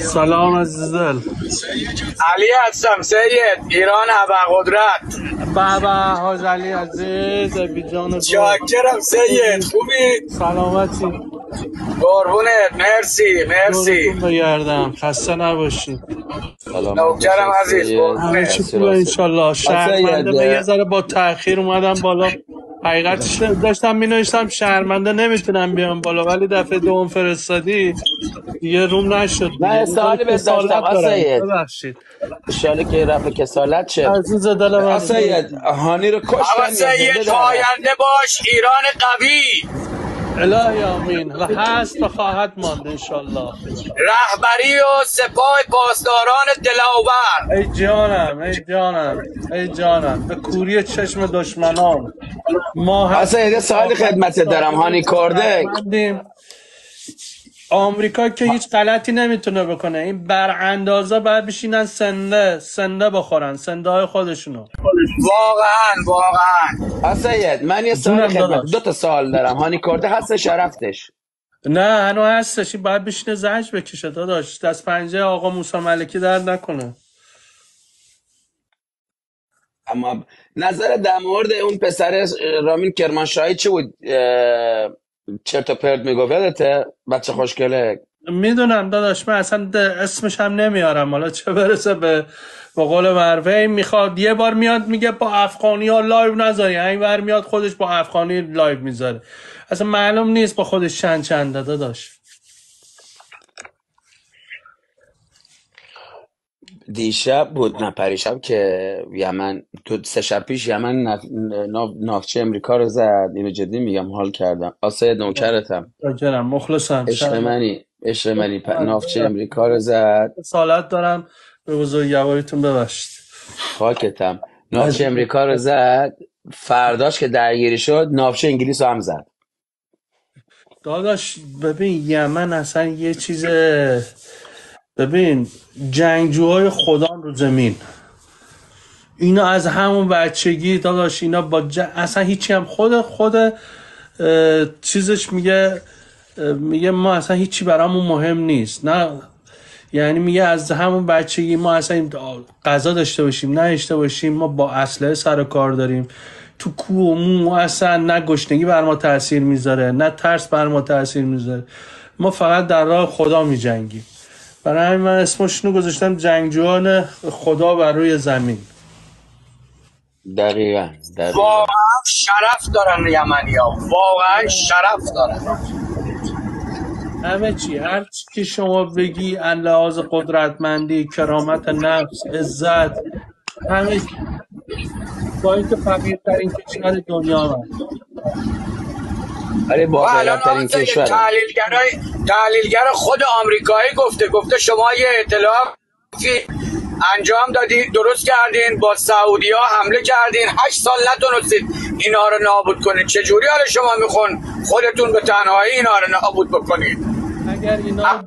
سلام عزیز دل علی هستم سید ایران ابرقدرت بابا حاج علی عزیز بی جان چاکرم سید خوبی؟ سلامتی. قربونت مرسی مرسی. بگردم خسته نباشید. سلام. نوکرم عزیز. همه چی خوبه انشالله. به سید. یه ذره با تاخیر اومدم بالا. حقیقتش داشتم می نوشتم شهرمنده نمی‌تونم بیام بالا ولی دفعه دوم فرستادی یه روم نشد نه، دیگه. سوالی کسالت داشتم. دارم. سید. ببخشید که رفع کسالت شه عزیز دل من سید هانی رو کشتن یا زنده سید دارن؟ پاینده باش ایران قوی الهی آمین و هست و خواهد ماند انشالله رهبری و سپاه پاسداران دلاور. ای جانم ای جانم ای جانم. به کوری چشم دشمنان. ما اصلا یه سوالی خدمت دارم هانی کرده. آمریکا که هیچ غلطی نمی‌تونه بکنه. این براندازا باید بشینن سنده سنده بخورن سنده های خودشونو. واقعا واقعا. سید من یه سوال خدمت. دو تا سوال دارم. هانی کرده هست شرفتش؟ نه هنو هستش. این باید بشینه زج بکشه داداش. دست پنجه آقا موسی ملکی درد نکنه. اما نظر در مورد اون پسر رامین کرمانشاهی چی بود؟ چرت و پرت می‌گفت یادته بچه خوشگله. می‌دونم داداش من اصلا اسمش هم نمیارم. حالا چه برسه به به قول مروه می‌خواد یه بار میاد میگه با افغانی ها live نذاری. این ور میاد خودش با افغانی live می‌ذاره. اصلا معلوم نیست با خودش چند چنده داداش. دیشب بود نه پریشب که یمن تو سه شب پیش یمن نف... ناف... نافچه امریکا رو زد. اینو جدی میگم حال کردم. آسه نوکرتم. شاکرم مخلصم. عشق منی عشق منی. پ... نافچه امریکا رو زد. سالت دارم. به بزرگواریتون ببخشید. خاکتم. نافچه امریکا رو زد. فرداش که درگیری شد نافچه انگلیس رو هم زد. داداش ببین یمن اصلا یه چیز ببین جنگجوهای خدا رو زمین. اینا از همون بچگی داداش اینا با ج... اصلا هیچی هم خود خود اه، چیزش میگه میگه ما اصلا هیچی برامون مهم نیست. نه یعنی میگه از همون بچگی ما اصلا غذا داشته باشیم نه داشته باشیم ما با اسلحه سر و کار داریم. تو کو و مو اصلا نه گشنگی بر ما تاثیر می‌ذاره نه ترس بر ما تاثیر می‌ذاره. ما فقط در راه خدا میجنگیم. برای همین من اسمشونو گذاشتم جنگجویان خدا بر روی زمین. دقیقا دقیقا. واقعا شرف دارن یمنی ها واقعا شرف دارن. همه چی هر چی که شما بگی از لحاظ قدرتمندی کرامت نفس عزت همه چی. با اینکه فقیرترین کشور دنیا هم ولی با سید کشور تحلیلگرای تحلیلگر خود آمریکایی گفته گفته شما یه اطلاعاتی انجام دادین درست کردین با سعودی ها حمله کردین هشت سال نتونستید اینا رو نابود کنید. چجوری حالا شما میخون خودتون به تنهایی اینا رو نابود بکنید؟ اگر اینا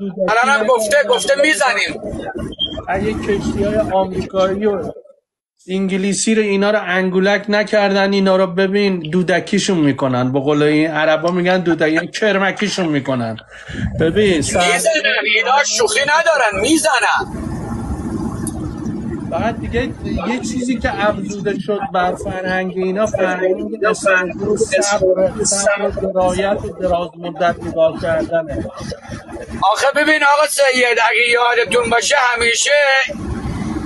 رو گفته گفته می‌زنیم. اگه کشتی های آمریکایی و انگلیسی رو اینا رو انگولک نکردن اینا رو ببین دودکیشون می‌کنن. به قول این عربا میگن دودکی یعنی کرمکیشون می‌کنن. ببین می‌زنن اینا شوخی ندارن می‌زنن. بعد دیگه یه چیزی که افزوده شد بر فرهنگ اینا فرهنگ صبر درایت دراز مدت نگاه کردنه. آخه ببین آقا سید اگه یادتون باشه همیشه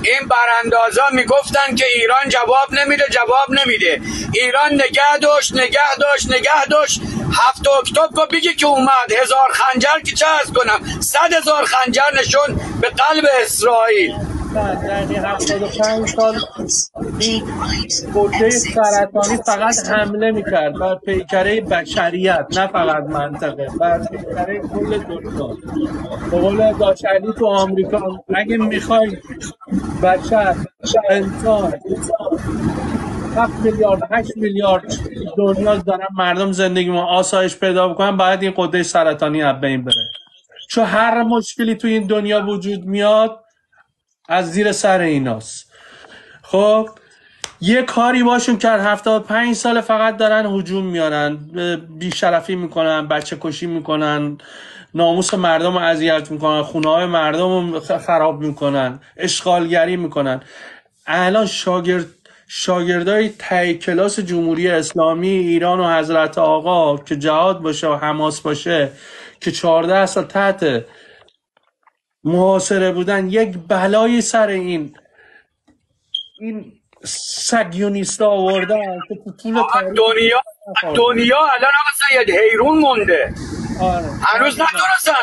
این براندازا می‌گفتن که ایران جواب نمیده جواب نمیده. ایران نگه داشت نگه داشت نگه داشت. هفت اکتبر رو بگی که اومد. هزار خنجر که چه از کنم؟ صد هزار خنجر نشون به قلب اسرائیل. بعد 75 سال این سرطانی فقط حمله می‌کرد بر پیکره بشریت نه فقط منطقه. بر پیکره کل دنیا. به قول داشتنی تو آمریکا اگه می‌خوای بشر انسان هفت میلیارد هشت میلیارد دنیا دارن مردم زندگی ما آسایش پیدا بکنن باید این قده سرطانی از بین بره. چون هر مشکلی تو این دنیا وجود میاد از زیر سر ایناست. خب یه کاری باشون کرد هفتاد پنج سال فقط دارن هجوم میارن بیشرفی می‌کنن بچه کشی می‌کنن. ناموس مردم رو اذیت می‌کنن خونه های مردم رو خراب می‌کنن اشغالگری می‌کنن. الان شاگرد شاگردای تای کلاس جمهوری اسلامی ایران و حضرت آقا که جهاد باشه و حماس باشه که 14 سال تحت محاصره بودن یک بلایی سر این این سگیونیستا آوردن که تو طول آقا تاریخ دنیا دنیا الان آقا سید حیرون مونده. آره. هنوز نتونستن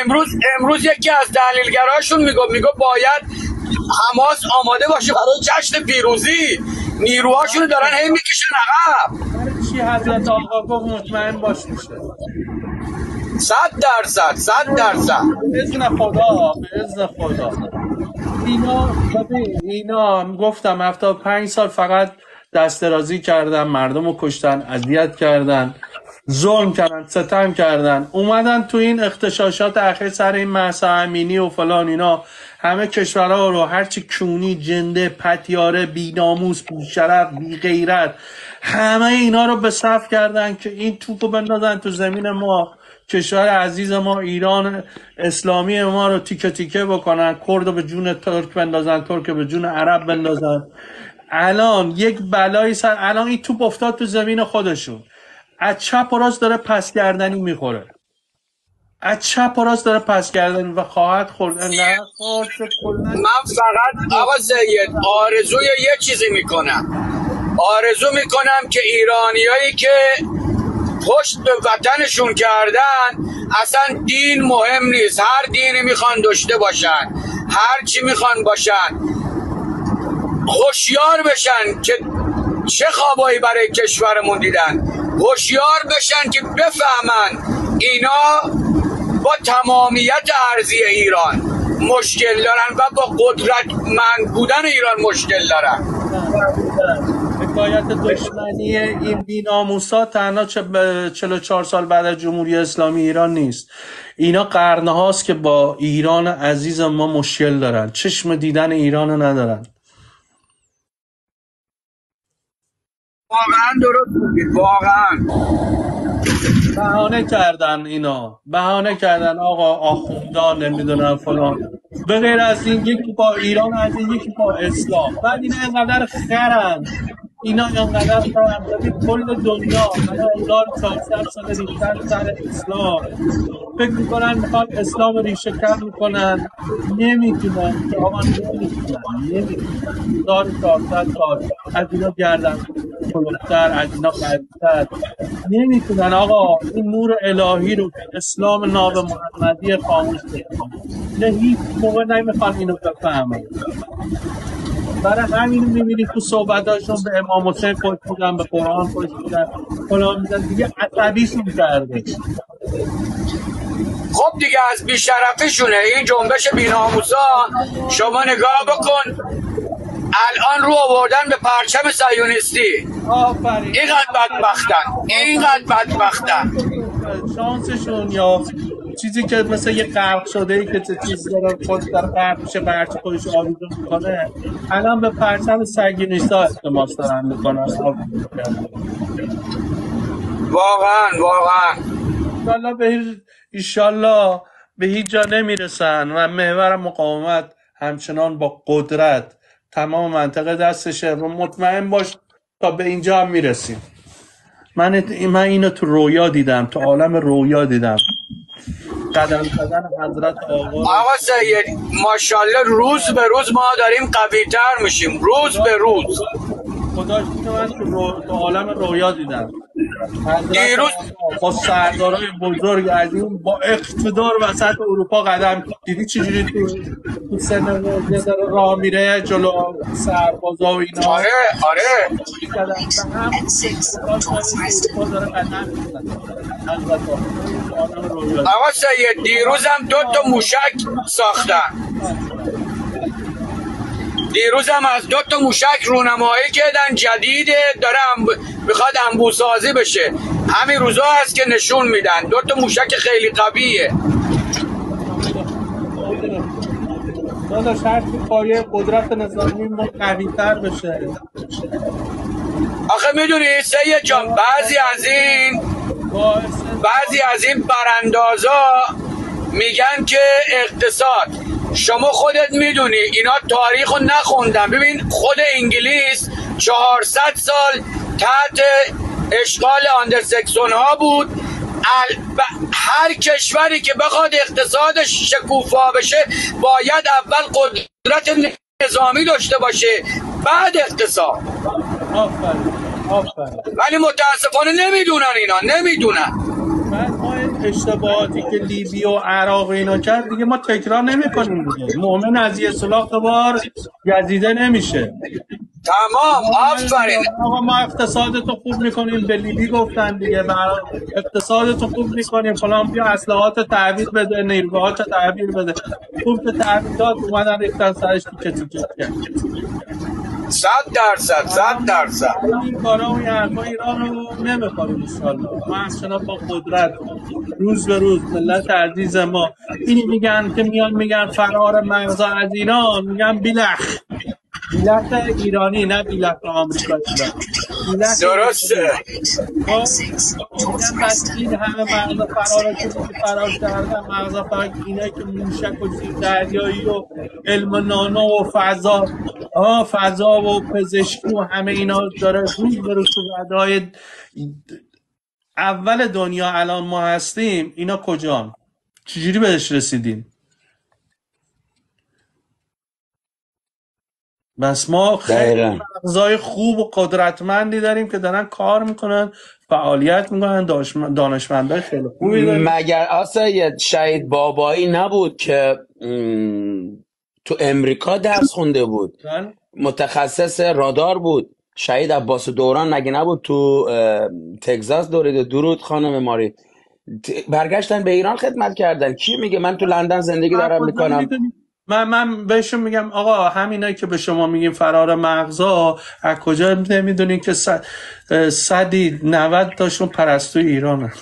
امروز امروز یکی از تحلیلگراشون میگو میگو باید حماس آماده باشه برای جشن پیروزی. نیروهاشون دارن هی می‌کشن عقب. چی حضرت آقا گفت مطمئن باش میشه؟ صد درصد صد درصد. اذن خدا اذن خدا. اینا ببین اینا گفتم هفتاد پنج سال فقط دست درازی کردن مردم رو کشتن اذیت کردن. ظلم کردن ستم کردن. اومدن تو این اختشاشات اخیر سر این مهسا امینی و فلان اینا. همه کشورها رو هرچی کونی جنده پتیاره بیناموس بیشرف بی غیرت همه اینا رو به صف کردن که این توپو بندازن تو زمین ما. کشور عزیز ما ایران اسلامی ما رو تیکه تیکه بکنن. کرد رو به جون ترک بندازن ترک رو به جون عرب بندازن. الان یک بلایی سر الان این توپ افتاد تو زمین خودشون. از چپ و راست داره پس گردنی می‌خوره. از چپ و راست داره پس گردنی و خواهد خورد. انقدر خورد من فقط آقا سید آرزوی یه چیزی می‌کنم. آرزو می‌کنم که ایرانیایی که پشت به وطنشون کردن اصلا دین مهم نیست. هر دینی می‌خوان داشته باشن هر چی می‌خوان باشن. هوشیار بشن که چه خوابایی برای کشورمون دیدن؟ هوشیار بشن که بفهمن اینا با تمامیت ارزی ایران مشکل دارن و با قدرتمند بودن ایران مشکل دارن. حکایت دشمنی این بیناموسا تنها چه- به 44 سال بعد از جمهوری اسلامی ایران نیست. اینا قرنه هاست که با ایران عزیز ما مشکل دارن. چشم دیدن ایران ندارن. واقعا درست میگید واقعا. بهانه کردن اینا بهانه کردن آقا آخوندان نمی‌دونم فلان. به غیر از این یکی با ایران از این یکی با اسلام. بعد اینا انقدر خرن. اینا انقدر خرن ببین کل دنیا الان 1400 سال ریختن سر اسلام. فکر می‌کنن می‌خوان اسلام ریشه کن می‌کنن. نمی‌تونن. که آقا نمی‌تونن نمی‌تونن 1400 سال از اینا گردن کلوفتر از اینا قویتر. نمی‌تونن. آقا این نور الهی رو اسلام ناب محمدی خاموش نه هیچ موقع نمی‌خوان اینو بفهمن. برای همین می‌بینی تو صحبتاشون به امام حسین خوش بودن به قرآن خوش بودن. فلان میزن دیگه عصبیشون کرده. خب دیگه از بیشرفیشونه. این جنبش بیناموسا. شما نگاه بکن. الان رو آوردن به پرچم سیونیستی اینقدر بدبختن. اینقدر بدبختن. شانسشون یا چیزی که مثل یه غرق شده ای که چه چیزی داره خود داره غرق میشه برچه خودش آویزون می‌کنه. الان به پرچم سگینیستا التماس دارن می‌کنن. واقعا واقعا. ایشالله به هیچ ایشالله به هیچ جا نمی‌رسن و محور مقاومت همچنان با قدرت تمام منطقه دستشه. و مطمئن باش تا به اینجا هم می‌رسیم. من من اینو تو رویا دیدم تو عالم رویا دیدم. قدم قدم حضرت آقا. آقا سید ماشاءالله روز به روز ما داریم قوی تر میشیم. روز به روز. خداش که من تو, رو... تو عالم رویا دیدم. دیروز با سردارای بزرگ از این با اقتدار وسط اروپا قدم دیدی چجوری تو تو سن راه میره جلو سربازا و اینا؟ آره آره. هم آقا سید دیروزم دو تا موشک ساختن. دیروزم از دو تا موشک رونمایی کردن. جدیده داره. می‌خواد انبوسازی بشه. همین روزا هست که نشون میدن. دو تا موشک خیلی قویه. داداش هر پایه قدرت نظامی ما قوی‌تر بشه. آخه می‌دونی سید جان بعضی از این بعضی از این براندازا میگن که اقتصاد. شما خودت می‌دونی اینا تاریخ رو نخوندن. ببین خود انگلیس 400 سال تحت اشغال آندرسکسون ها بود هر کشوری که بخواد اقتصادش شکوفا بشه باید اول قدرت نظامی داشته باشه بعد اقتصاد. ولی متاسفانه نمی‌دونن اینا نمی‌دونن. ما اشتباهاتی که لیبی و عراق اینا کرد دیگه ما تکرار نمی‌کنیم دیگه. مؤمن از یه سلاخ بار گزیده نمیشه. تمام آفرین. آقا ما اقتصادتو خوب می‌کنیم به لیبی گفتن دیگه. اقتصادتو خوب می‌کنیم. فلان بیا اصلاحات تحویل بده نیروگاهات تحویل بده. خوب که تحویلات اومدن ریختن سرش تیکه تیکه صد درصد صد درصد. این کارا و این حرفا ایران رو نمی‌خواد انشالله ما اصلا با قدرت روز به روز ملت عزیز ما. اینی میگن که میان میگن فرار مغزا از ایران میگن بیلخ. بیلخ ایرانی نه بیلخ آمریکایی. درسته. بس این همه مغز فرار که فرار کردن مغز فقط اینه که موشک و زیر دریایی و علم نانو و فضا آه فضا و پزشکی و همه اینا داره روز به روز تو اول دنیا الان ما هستیم. اینا کجان؟ چجوری بهش رسیدیم بس ما خیلی مغزای خوب و قدرتمندی داریم که دارن کار می‌کنن فعالیت می‌کنن دانشمندای خیلی خوبی داریم. مگر آسا شهید بابایی نبود که تو امریکا درس خونده بود؟ بله. متخصص رادار بود. شهید عباس دوران مگه نبود تو تگزاس؟ دورید درود خانم ماری. برگشتن به ایران خدمت کردن. کی میگه؟ من تو لندن زندگی دارم می‌کنم؟ من من بهشون میگم آقا همینایی که به شما میگیم فرار مغزا از کجا نمی‌دونین که صد- صدی نود تاشون پرستوی ایرانه.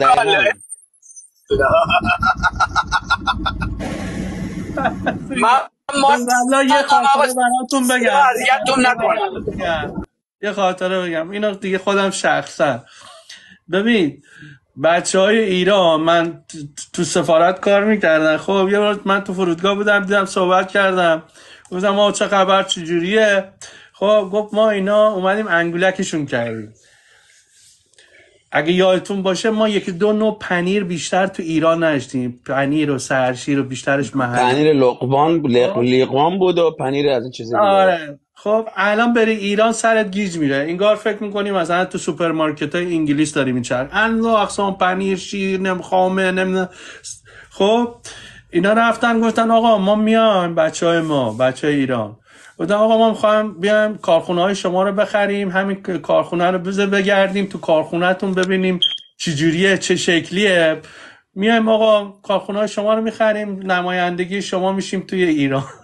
دقیقا. من ما یه خاطره براتون بگم. یه خاطره بگم. اینا دیگه خودم شخصا. ببین بچه های ایران من تو- سفارت کار می‌کردن. خب یه بار من تو فرودگاه بودم دیدم صحبت کردم. گفتم ما چه خبر؟ چجوریه؟ خب گفت ما اینا اومدیم انگولکشون کردیم. اگه یادتون باشه ما یکی دو نوع پنیر بیشتر تو ایران نداشتیم. پنیر و سرشیر و بیشترش محلی. پنیر لقبان لق- لیقوان بود و پنیر از این چیز دیگه. آره. خب الان بری ایران سرت گیج میره. انگار فکر می‌کنی مثلا تو سوپرمارکت های انگلیس داری میچرخی انواع اقسام پنیر شیر نم خامه نم خب اینا رفتن گفتن آقا ما میایم بچه های ما بچه های ایران. گفتن آقا ما می‌خوایم بیایم کارخونه های شما رو بخریم همین کارخونه رو بذار بگردیم تو کارخونهتون ببینیم چجوریه چه شکلیه. میایم آقا کارخونه های شما رو می‌خریم نمایندگی شما میشیم توی ایران.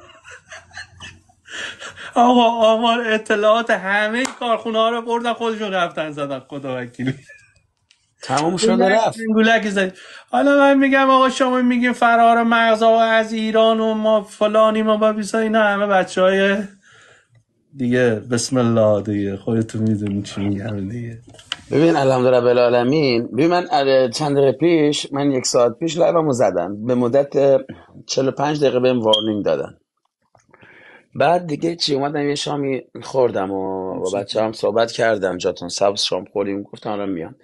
آقا آمار اطلاعات همه کارخونه ها رو بردن خودشون رفتن زدن. خدا وکیلی. تموم شده رفت. حالا من میگم آقا شما میگیم فرار مغزا و از ایران و ما فلانی ما با بیسا اینا همه بچه های دیگه بسم الله دیگه. خودتون می‌دونی چی میگم دیگه. ببین الحمدلله بالعالمین ببین من چند دقیقه پیش من یک ساعت پیش لبمو زدم. به مدت اه، 45 دقیقه بهم وارنینگ دادن. بعد دیگه چی اومدم یه شامی خوردم و با بچه هم صحبت کردم جاتون سبز شام خوردیم گفتم الان میان.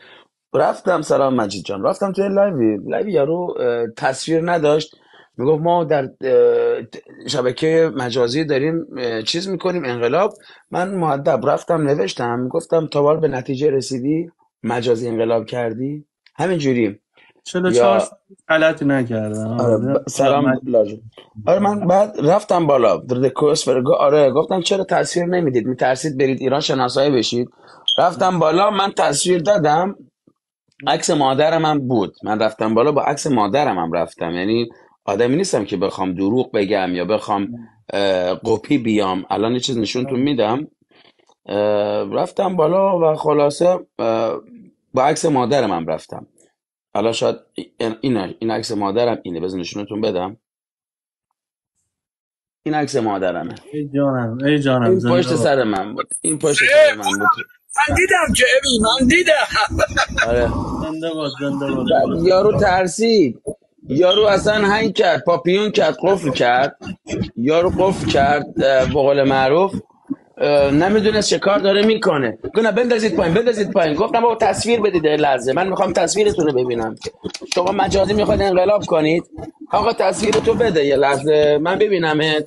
رفتم سلام مجید جان. رفتم توی لایوی. لایوی یارو اه، تصویر نداشت. می‌گفت ما در اه، شبکه مجازی داریم اه، چیز می‌کنیم انقلاب. من مؤدب رفتم نوشتم گفتم تا به نتیجه رسیدی مجازی انقلاب کردی؟ همین جوری 44 یا سال غلطی نکردم. آره آره سلام لاجون. آره من بعد رفتم بالا. ریکوست فرگو آره گفتم چرا تصویر نمی‌دید؟ میترسید برید ایران شناسایی بشید؟ رفتم بالا من تصویر دادم. عکس مادرم هم بود. من رفتم بالا با عکس مادرم هم رفتم. یعنی آدمی نیستم که بخوام دروغ بگم یا بخوام قپی بیام. الان یه چیز نشونتون میدم. اه، رفتم بالا و خلاصه با عکس مادرم هم رفتم. الان شاید این این عکس مادرم اینه بذار نشونتون بدم. این عکس مادرمه. ای جانم ای جانم این زنده پشت باد. سر من بود. این پشت سر من بود. من دیدم که من دیدم. آره. زنده باد زنده باد. یارو ترسید. یارو اصلا هنگ کرد پاپیون کرد قفل کرد. یارو قفل کرد به قول معروف. نمی‌دونست چه کار داره می‌کنه. گونه بندازید پایین بندازید پایین. گفتم بابا تصویر بدید لحظه. من می‌خوام تصویرتون رو ببینم. شما مجازی می‌خواید انقلاب کنید؟ آقا تصویر تو بده یه لحظه. من ببینمت.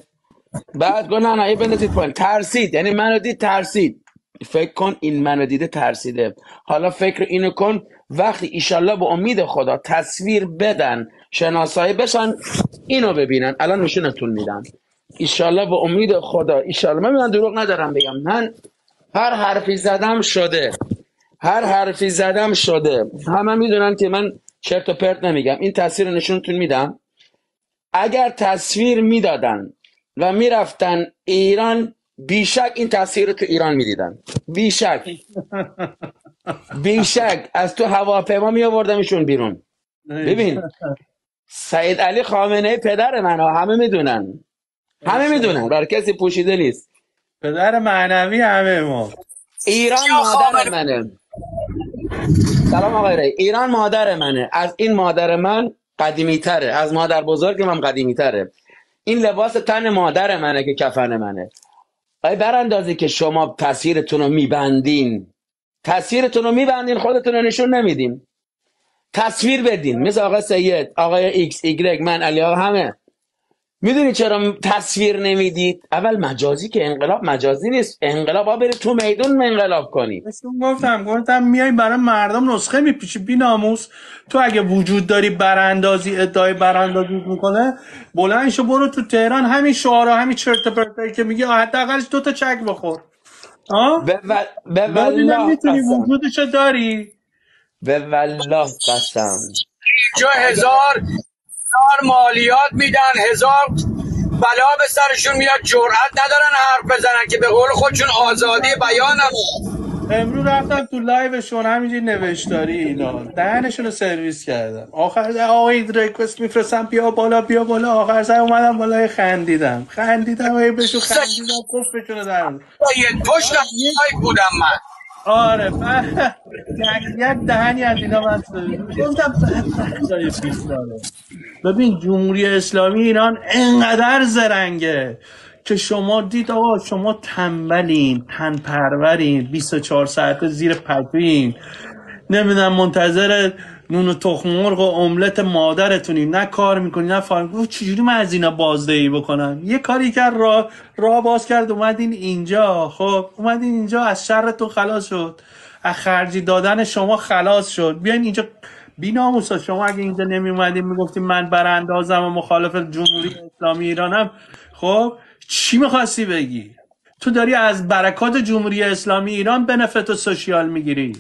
بعد گفت نه نه بندازید پایین. ترسید. یعنی منو دید ترسید. فکر کن این منو دیده ترسیده. حالا فکر اینو کن. وقتی ایشالله به امید خدا تصویر بدن شناسایی بشن اینو ببینن. الان نشونتون میدم. ایشالله به امید خدا. ایشالله من من دروغ ندارم بگم. من هر حرفی زدم شده. هر حرفی زدم شده. همه می‌دونن که من چرت و پرت نمیگم. این تصویر نشونتون میدم. اگر تصویر می‌دادن و می‌رفتن ایران بیشک این تصویر رو تو ایران می‌دیدن. بیشک. بیشک. از تو هواپیما می آوردمشون بیرون ببین سعید علی خامنه پدر من ها همه می‌دونن. همه می‌دونن. بر کسی پوشیده نیست. پدر معنوی همه ما. ایران مادر منه. سلام آقای ری ایران مادر منه. از این مادر من قدیمی تره از مادر بزرگم هم قدیمی تره این لباس تن مادر منه که کفن منه. آیا براندازی که شما تصویرتون رو میبندین. تصویرتون رو میبندین خودتون رو نشون نمیدین. تصویر بدین. مثل آقای سید آقای ایکس ایگرگ من علی همه. می‌دونی چرا تصویر نمی‌دید؟ اول مجازی که انقلاب مجازی نیست. انقلاب ها بری تو میدون انقلاب کنی گفتم گفتم میای برای مردم نسخه میپیچی. بی ناموس تو اگه وجود داری براندازی ادعای براندازی می‌کنه بلند شو برو تو تهران. همین شعارا همین چرت و پرتایی که میگی حداقلش دو تا چک بخور. ها به, و... به والله می‌تونی وجودشو داری. به والله قسم. اینجا هزار هزار مالیات میدن هزار بلا به سرشون میاد جرأت ندارن حرف بزنن که به قول خودشون آزادی بیان هم. امروز رفتم تو لایوشون همینجوری نوشتاری اینا. دهنشون رو سرویس کردم. آخر آقای ریکوست میفرستم بیا بالا بیا بالا. آخر سر اومدم بالا خندیدم. خندیدم هی بهشون خندیدم کفشون رو در پشت بودم من. آره یک دهنی از اینا سرویس گفتم ببین جمهوری اسلامی ایران انقدر زرنگه که شما دید آقا شما تنبلین تن پرورین 24 ساعته زیر پتوین. نمی‌دونم منتظر نون و تخم مرغ و املت مادرتونی. نه کار می‌کنی نه فارم. گفت چجوری من از اینا بازدهی بکنم؟ یه کاری کرد راه را باز کرد اومدین اینجا. خب اومدین اینجا از شرتون خلاص شد. از خرجی دادن شما خلاص شد. بیاین اینجا بیناموسا. شما اگه اینجا نمی اومدین می‌گفتین من براندازم و مخالف جمهوری اسلامی ایرانم. خب چی می‌خواستی بگی؟ تو داری از برکات جمهوری اسلامی ایران benefit و social می‌گیری.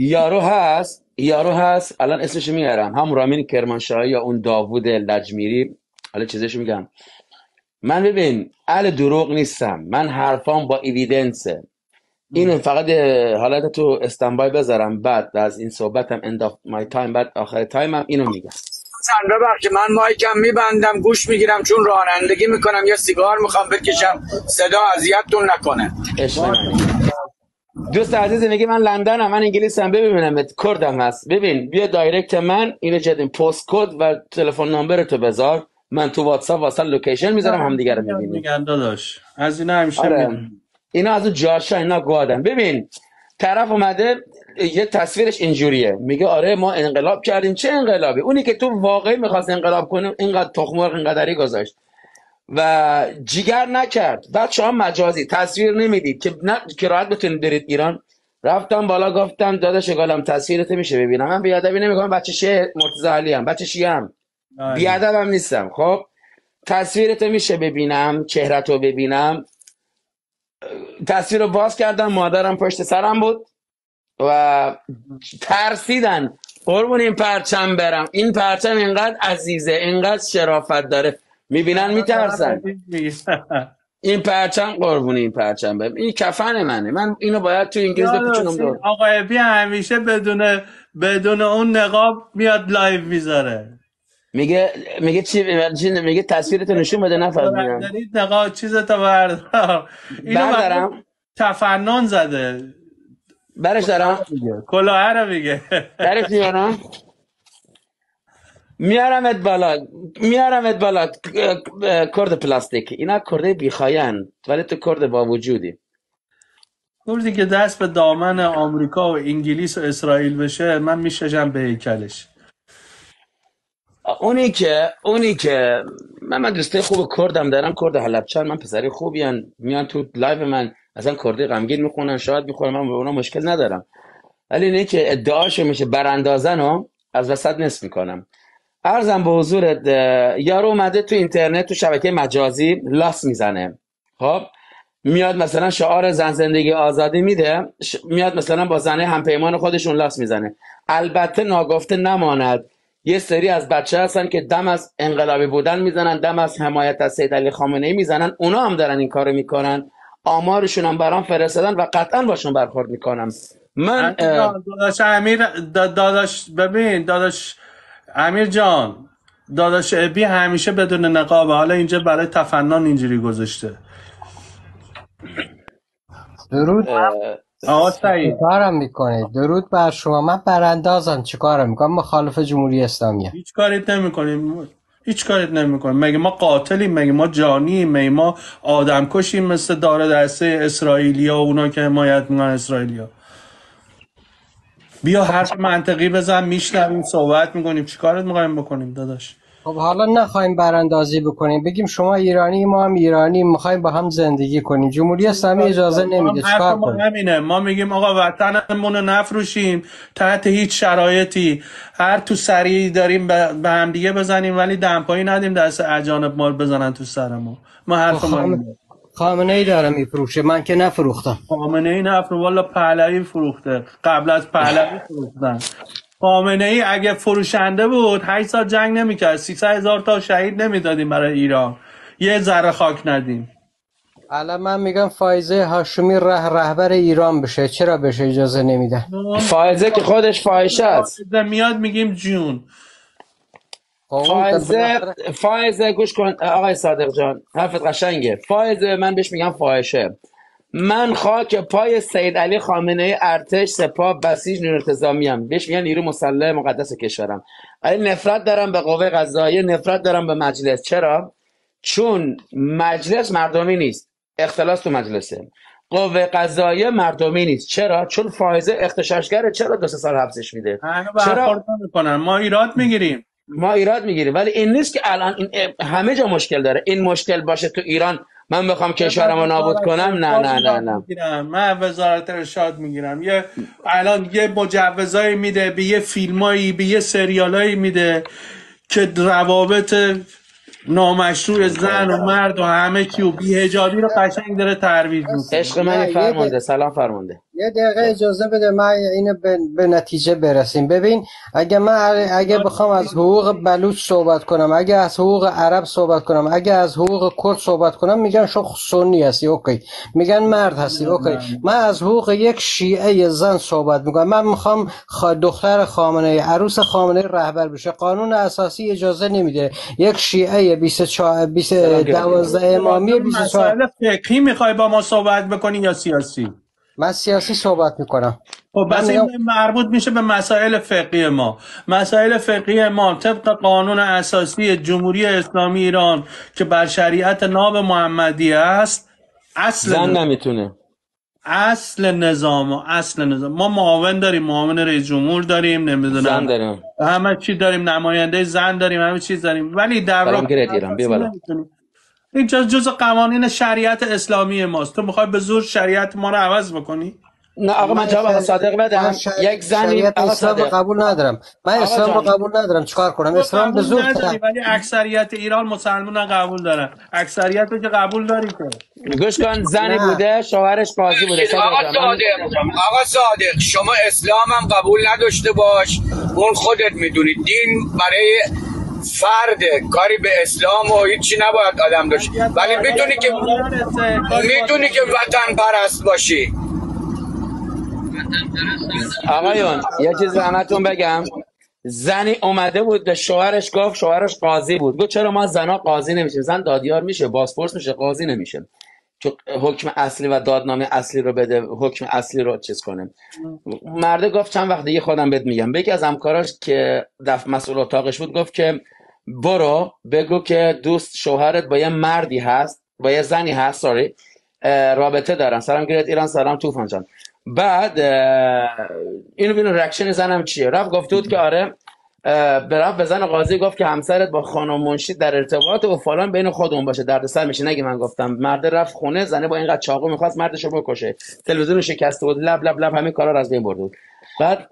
یارو هست یارو هست. الان اسمش میارم. هم رامین کرمانشاهی یا اون داوود لجمیری حالا چیزش میگم. من ببین اهل دروغ نیستم. من حرفام با evidence ه اینو فقط حالت تو standby بذارم. بعد از این صحبتم end of my time بعد آخر time م اینو میگم. چند ببخشید. من مایکم میبندم گوش می‌گیرم چون رانندگی می‌کنم. یا سیگار می‌خوام بکشم. صدا اذیتتون نکنه. دوست عزیز میگه من لندنم من انگلیسم ببینم کردم هست. ببین بیا direct من اینو جدیم post code و telephone number تو بذار. من تو واتساپ واسه location می‌ذارم همدیگه رو می‌بینیم. میگن داداش. از اینا همیشه آره. اینا از اون جاشا اینا گادن. ببین طرف اومده یه تصویرش اینجوریه. میگه آره ما انقلاب کردیم. چه انقلابی؟ اونی که تو واقعی می‌خواست انقلاب کنه اینقدر تخم مرغ اینقدری گذاشت. و جیگر نکرد. بچه ها مجازی تصویر نمی‌دید که نه که راحت بتونید برید ایران. رفتم بالا گفتم داداش گالم تصویرت میشه ببینم. من بیادبی نمی‌کنم بچه شیعه مرتضی علی هم بچه شیعه هم آره. بیادبم نیستم. خب تصویرت میشه ببینم چهرتو ببینم. تصویر رو باز کردم مادرم پشت سرم بود و ترسیدن. قربون این پرچم برم. این پرچم اینقدر عزیزه اینقدر شرافت داره. می‌بینن میترسن. این پرچم قربون این پرچم برم این کفن منه. من اینو باید تو انگلیس بپیچونم دور آقای بی همیشه بدون بدون اون نقاب میاد live می‌ذاره. میگه میگه چی میگه تصویرتو نشون بده نفهمیدم. دارید نقاب چیزتو بردار. اینو بردارم تفنن زده. برش دارم. کلاه رو میگه. برش میارم. میارمت بالا میارمت بالا کرد پلاستیک. اینا کرده بیخاین ولی تو کرد با وجودی. کردی که دست به دامن آمریکا و انگلیس و اسرائیل بشه من میششم به هیکلش. اونی که اونی که من دوسته خوب کردم دارم کرد حلبچان من پسری خوبی هن. میان تو لایو من اصلا کردی غمگین می‌خونن شاید می‌خونن من به اونا مشکل ندارم. ولی اینه که ادعاشو میشه براندازن و از وسط نصف می‌کنم. ارزم به حضورت یارو اومده تو اینترنت تو شبکه مجازی لاس می‌زنه. خب میاد مثلا شعار زن زندگی آزادی میده ش- میاد مثلا با زنه همپیمان خودشون لاس می‌زنه. البته ناگفته نماند. یه سری از بچه هستن که دم از انقلابی بودن می‌زنن دم از حمایت از سید علی خامنه ای می‌زنن. اونا هم دارن این کارو می‌کنن. آمارشون هم برام فرستادن و قطعا باشون برخورد می‌کنم. من داداش امیر دا- داداش ببین داداش امیر جان داداش ابی همیشه بدون نقابه. حالا اینجا برای تفنن اینجوری گذاشته. درود. آقا سعید. چیکارم می‌کنه درود بر شما. من براندازم. چیکارم می‌کنم؟ مخالف جمهوری اسلامی هیچ کاریت نمی‌کنیم. هیچ کاریت نمی‌کنیم. مگه ما قاتلیم؟ مگه ما جانیم؟ مگه ما آدم کشیم مثل داره دسته اسرائیلیا و اونا که حمایت می‌کنن اسرائیلیا بیا حرف منطقی بزن میشنویم صحبت می‌کنیم. چیکارت می‌خوایم بکنیم داداش؟ خب حالا نخواهیم براندازی بکنیم. بگیم شما ایرانی ما هم ایرانی می‌خوایم با هم زندگی کنیم. جمهوری اسلامی اجازه نمیده. چیکار کنیم؟ همینه. ما میگیم آقا وطنمون رو نفروشیم. تحت هیچ شرایطی. هر تو سری داریم به هم دیگه بزنیم ولی دمپایی ندیم دست اجانب ما بزنن تو سرمون. ما خب حرف ما خامنه ای داره میفروشه من که نفروختم. خامنه ای نفر والا پهلوی فروخته. قبل از پهلوی فروختن. خامنه ای اگه فروشنده بود 8 سال جنگ نمی‌کرد. 300 هزار تا شهید نمی‌دادیم برای ایران. یه ذره خاک ندیم. الان من میگم فایزه هاشمی ره رهبر ایران بشه. چرا بشه؟ اجازه نمیدن. فائزه که خودش فاحشه است. میاد میگیم جون. فائزه بالاخره فائزه گوش کن آقای صادق جان حرفت قشنگه. فائزه من بهش میگم فاحشه. من خاک پای سید علی خامنه ای ارتش سپاه بسیج نیرو انتظامی ام. بهش میگن نیرو مسلح مقدس کشورم. ولی نفرت دارم به قوه قضاییه نفرت دارم به مجلس. چرا؟ چون مجلس مردمی نیست. اختلاس تو مجلسه. قوه قضاییه مردمی نیست. چرا؟ چون فائزه اختشاشگره. چرا دو سه سال حبسش میده؟ چرا؟ نمی‌کنن ما ایراد می‌گیریم. ما ایراد می‌گیریم. ولی این نیست که الان این همه جا مشکل داره. این مشکل باشه تو ایران من بخوام من کشورم رو نابود کنم؟ نه نه نه نه. می‌گیرم. من وزارت ارشاد می‌گیرم. یه الان یه مجوزایی میده به یه فیلمایی به یه سریالایی میده که روابط نامشروع زن و مرد و همه کی و بیهجابی رو قشنگ داره ترویج می‌کنه. عشق یه فرمانده. سلام فرمانده. یه دقیقه اجازه بده من اینو به, به نتیجه برسیم. ببین اگه من اگه بخوام از حقوق بلوچ صحبت کنم اگه از حقوق عرب صحبت کنم اگه از حقوق کرد صحبت کنم میگن شو سنی هستی اوکی. میگن مرد هستی اوکی. من از حقوق یک شیعه زن صحبت می‌کنم. من می‌خوام. دختر خامنه عروس خامنه رهبر بشه. قانون اساسی اجازه نمیده. یک شیعه 24 20 سلام گرفت. 12 امامی راجع به 24 مسائل فقهی می‌خوای با ما صحبت بکنی یا سیاسی؟ من سیاسی صحبت می‌کنم. خب بس میگم این مربوط میشه به مسائل فقهی ما. مسائل فقهی ما طبق قانون اساسی جمهوری اسلامی ایران که بر شریعت ناب محمدی است اصل زن نمی‌تونه. اصل نظام و اصل نظام. ما معاون داریم معاون رئیس جمهور داریم زن نمی‌دونم داریم همه چی داریم نماینده زن داریم همه چیز داریم. ولی در سلام این جز جز قوانین شریعت اسلامی ماست؟ تو می‌خوای به زور شریعت ما رو عوض بکنی؟ نه آقا من جواب آقا. صادق بدم. شر... یک زنی آقا صادق. قبول ندارم. من اسلام رو قبول ندارم. چیکار کنم؟ اسلام به زور. ولی اکثریت ایران مسلمان قبول دارن. اکثریت رو که قبول داری که. گوش کن زنی نه. بوده شوهرش قاضی بوده. آقا صادق. آقا صادق شما اسلام هم قبول نداشته باش. اون خودت می‌دونی. دین برای فرده کاری به اسلام و هیچی نباید آدم داشت. ولی می‌تونی که می‌تونی که وطن پرست باشی. آقایون یه چیز همتون بگم. زنی اومده بود به شوهرش گفت شوهرش قاضی بود. گفت چرا ما زنا قاضی نمیشیم؟ زن دادیار میشه بازپرس میشه قاضی نمیشه تو حکم اصلی و دادنامه اصلی رو بده حکم اصلی رو چیز کنه مرده گفت چند وقت دیگه خودم بهت میگم. یکی از همکاراش که دف مسئول اتاقش بود گفت که برو بگو که دوست شوهرت با یه مردی هست با یه زنی هست ساری رابطه دارن. سلام گیرت ایران سلام توفان جان. بعد اینو بینو رکشن زنم چیه؟ رفت گفت بود که آره اه، به زن قاضی گفت که همسرت با خانم منشی در ارتباط و فلان بین خودمون باشه. دردسر میشه نگه من گفتم. مرد رفت خونه زنه با اینقدر چاقو می‌خواست مردش رو بکشه. تلویزیون شکسته بود لب لب لب همین کارا رو از بین بود. بعد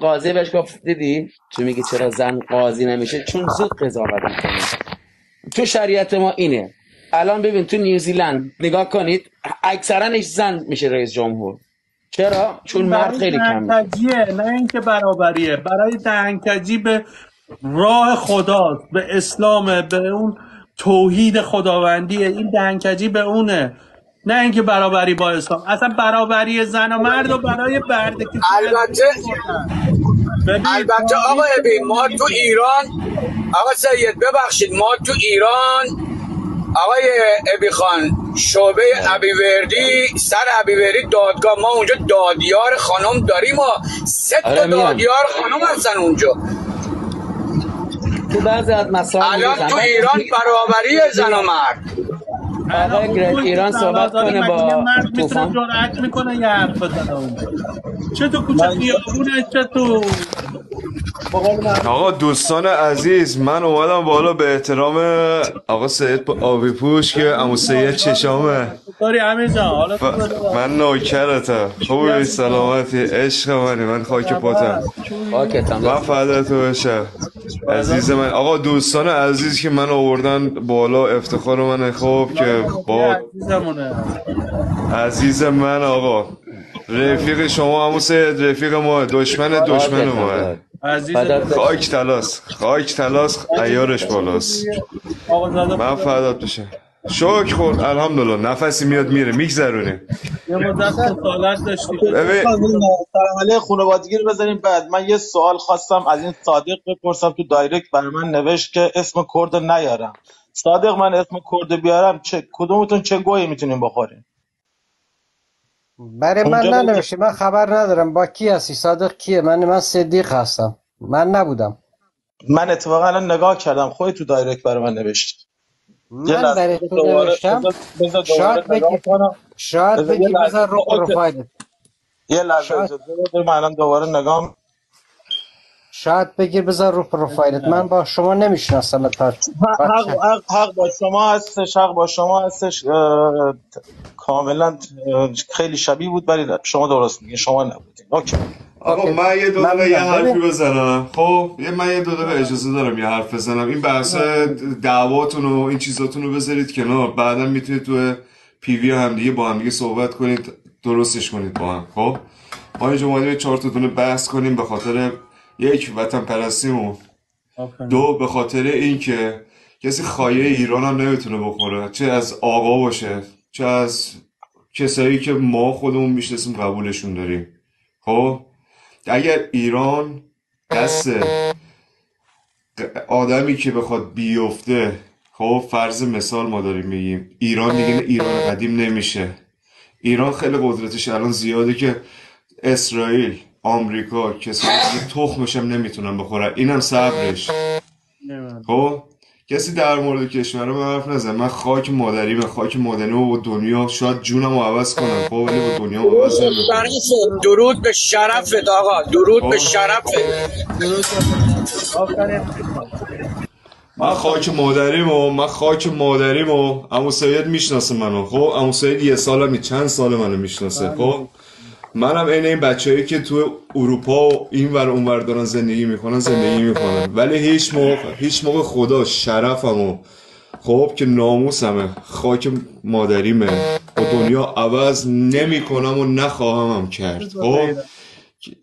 قاضی بهش گفت دیدی تو میگی چرا زن قاضی نمیشه؟ چون زود قضاوت می‌کنه تو شریعت ما اینه. الان ببین تو نیوزیلند نگاه کنید اکثرا زن میشه رئیس جمهور. چرا؟ چون مرد خیلی کم نه اینکه برابریه. برای دهنکجی به راه خدا به اسلام به اون توحید خداوندیه. این دهنکجی به اونه. نه اینکه برابری با اسلام. اصلا برابری زن و مرد و برای برده کشی البته البته آقا ابی ما تو ایران آقا سید ببخشید ما تو ایران آقای ابی خان شعبه ابیوردی سر ابیوردی دادگاه ما اونجا دادیار خانم داریم ما سه تا آره دادیار خانم هستن اونجا. تو بعضی از مسائل الان تو ایران برابری زن و مرد. آقای اون ایران صحبت کنه با طوفان. جرأت می‌کنه یه حرف بزنه اونجا چه تو کوچه خیابونه چه تو آقا دوستان عزیز من اومدم بالا به احترام آقا سید آبی پوش که امو سید چشامه. داری ف... من نوکرتم خوبی سلامتی. عشق منی من خاک پاتم. من فدات تو بشم عزیز من. آقا دوستان عزیز که من آوردن بالا افتخار من خوب که با عزیزمونه. عزیز من آقا. رفیق شما همون سید رفیق ما دشمن دشمن ما. خاک تلاس خاک تلاس ایارش بالاست. آقا زاده من فدات بشم شکر خورد. الحمدلله. نفسی میاد میره میگذرونه. یه مدت سالت داشتی. ببین. سلام علیه خانوادگی رو بذاریم بعد. من یه سوال خواستم از این صادق بپرسم تو دایرکت برای من نوشت که اسم کرد نیارم. صادق من اسم کرد بیارم چه کدومتون چه گویی می‌تونیم بخوریم؟ برای من اونجا ننوشتی من خبر ندارم. با کی هستی؟ صادق کیه؟ من من صدیق هستم. من نبودم. من اتفاقا الان نگاه کردم. خودت تو direct برای من نوشتی. یه من لحظه برای تو دوباره نوشتم. بذار بذار شاید نگاه بگی کنم. شاید بذار یه بگی لحظه بذار رو okay پروفایلت. یه لحظه شاید اجازه بده من الان دوباره نگاه شاید بگیر بذار رو پروفایلت. من با شما نمی‌شناسم تا حق, حق, حق با شما هستش حق با شما هستش. کاملا خیلی شبیه بود ولی شما درست میگه شما نبودین. اوکی. آقا من یه دو دقیقه یه حرفی بزنم. خب یه من یه دو دقیقه اجازه دارم یه حرف بزنم. این بحث دعواتون و این چیزاتون رو بذارید کنار. بعدا می‌تونید تو پیوی همدیگه با همدیگه صحبت کنید درستش کنید با هم. خب؟ ما اینجا اومدیم چهار تا دونه بحث کنیم. به خاطر یک وطن پرستیمون دو به خاطر اینکه کسی خایه ایران هم نمی‌تونه بخوره. چه از آقا باشه چه از کسایی که ما خودمون می‌شناسیم قبولشون داریم. خب؟ اگر ایران دست آدمی که بخواد بیفته خب فرض مثال ما داریم میگیم. ایران دیگه ایران قدیم نمیشه. ایران خیلی قدرتش الان زیاده که اسرائیل آمریکا کسایی که تخمش هم نمی‌تونن بخورن اینم صبرش. خب؟ کسی در مورد کشور من حرف نزن. من خاک مادری من خاک مادری و با دنیا شاید جونم رو عوض کنم. خب ولی با دنیا عوض به نمی‌کنم. شرفت درود به شرفت آقا. درود به خب. شرفت. من خاک آفرین مادریمو من خاک مادریمو عمو سید می‌شناسه منو. خب عمو سید یه سال چند سال منو می‌شناسه. خب؟ منم عین این بچه‌ای که تو اروپا و این ور اون ور دارن زندگی می‌کنن زندگی می‌کنن. ولی هیچ موقع هیچ موقع خدا شرفمو. خب که ناموسمه. خاک مادریمه. با دنیا عوض نمی‌کنم و نخواهم هم کرد خب؟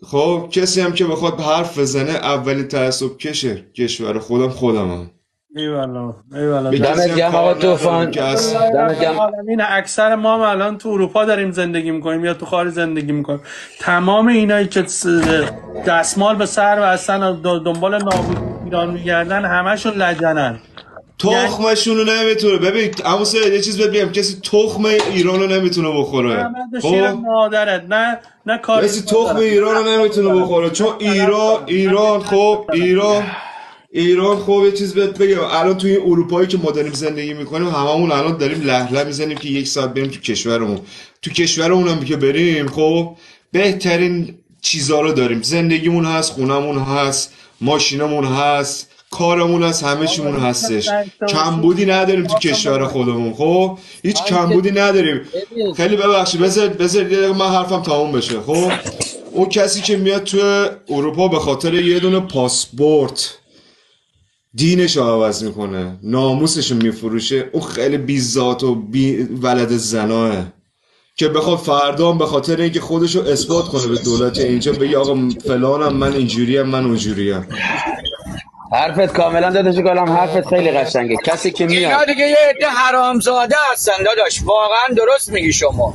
خب کسی هم که بخواد حرف بزنه اولین تعصب کشه. کشور خودم خودمم. ایوالا ایوالا دمت گرم آقا طوفان. دمت گرم. العالمین اکثر ما هم الان تو اروپا داریم زندگی می‌کنیم یا تو خارج زندگی می‌کنیم. تمام اینایی که دستمال به سر و اصلا دنبال نابود ایران میگردن همشون لجنن. تخمشون رو نمی‌تونه. ببین اما سید یه چیز بهت بگم. کسی تخم ایران رو نمی‌تونه بخوره. خب؟ مادرت. نه نه کسی تخم ایران رو نمی‌تونه بخوره. چون ایران ایران خب ایران. ایران خب یه چیز بهت بگم. الان توی این اروپایی که ما داریم زندگی می‌کنیم هممون الان داریم لهله می‌زنیم که یک ساعت بریم تو کشورمون. تو کشورمون هم که بریم خب بهترین چیزا رو داریم. زندگیمون هست خونمون هست ماشینمون هست کارمون هست همه چیمون هستش. کمبودی نداریم تو کشور خودمون خب؟ هیچ کمبودی نداریم. خیلی ببخشید بذار بذار من حرفم تموم بشه خب؟ اون کسی که میاد تو اروپا به خاطر یه دونه پاسپورت دینش رو عوض می‌کنه ناموسش رو میفروشه. اون خیلی بی ذات و بی ولد زناه که بخواد فردا هم به خاطر اینکه خودش رو اثبات کنه به دولت اینجا بگه آقا فلانم من اینجوریم من اونجوریم. حرفت کاملا داداش گلم حرفت خیلی قشنگه. کسی که میاد. اینا دیگه یه عده حرامزاده هستن داداش. واقعا درست میگی شما.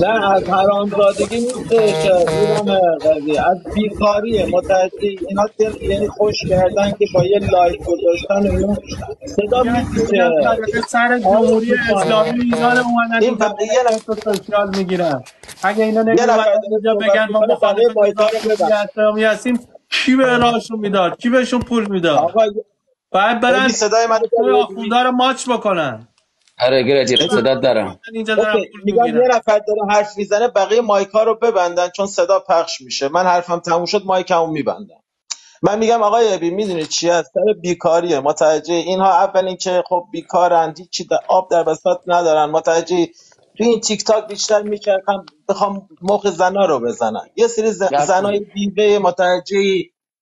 نه از حرامزادگی نیستش. ایران قضیه. از بیکاریه. متحدی اینا دل یعنی خوش کردن که با یه لایک گذاشتن و اینا. صدا میپیچه. سر جمهوری اسلامی میزان اومدن این تو فقط یه نفر- سوشال می‌گیرن. اگه اینا یه نفر نمیومدن اینجا صحبت بگن ما می‌کنه، مخالف بقیه رو جمهوری ببند. اسلامی هستیم کی به راهشون می‌داد؟ کی بهشون پول می‌داد؟ آقا باید برن ببین صدای منو توی داری؟ آخوندا رو ماچ بکنن. آره گرتی صدات دارم. من اینجا دارم اوکی پول میگم می‌گیرم. یه نفر داره حرف می‌زنه بقیه مایکا رو ببندن چون صدا پخش میشه. من حرفم تموم شد مایکمو میبندم. من میگم آقای ابی می‌دونی چی هست؟ سر بیکاریه. متوجه اینها اول اینکه خب بیکارن هیچی در آب در بساط ندارن. متوجه تو این تیک تاک بیشتر میچرخن بخوام مخ زنا رو بزنن. یه سری ز-. زنای بیوه متوجه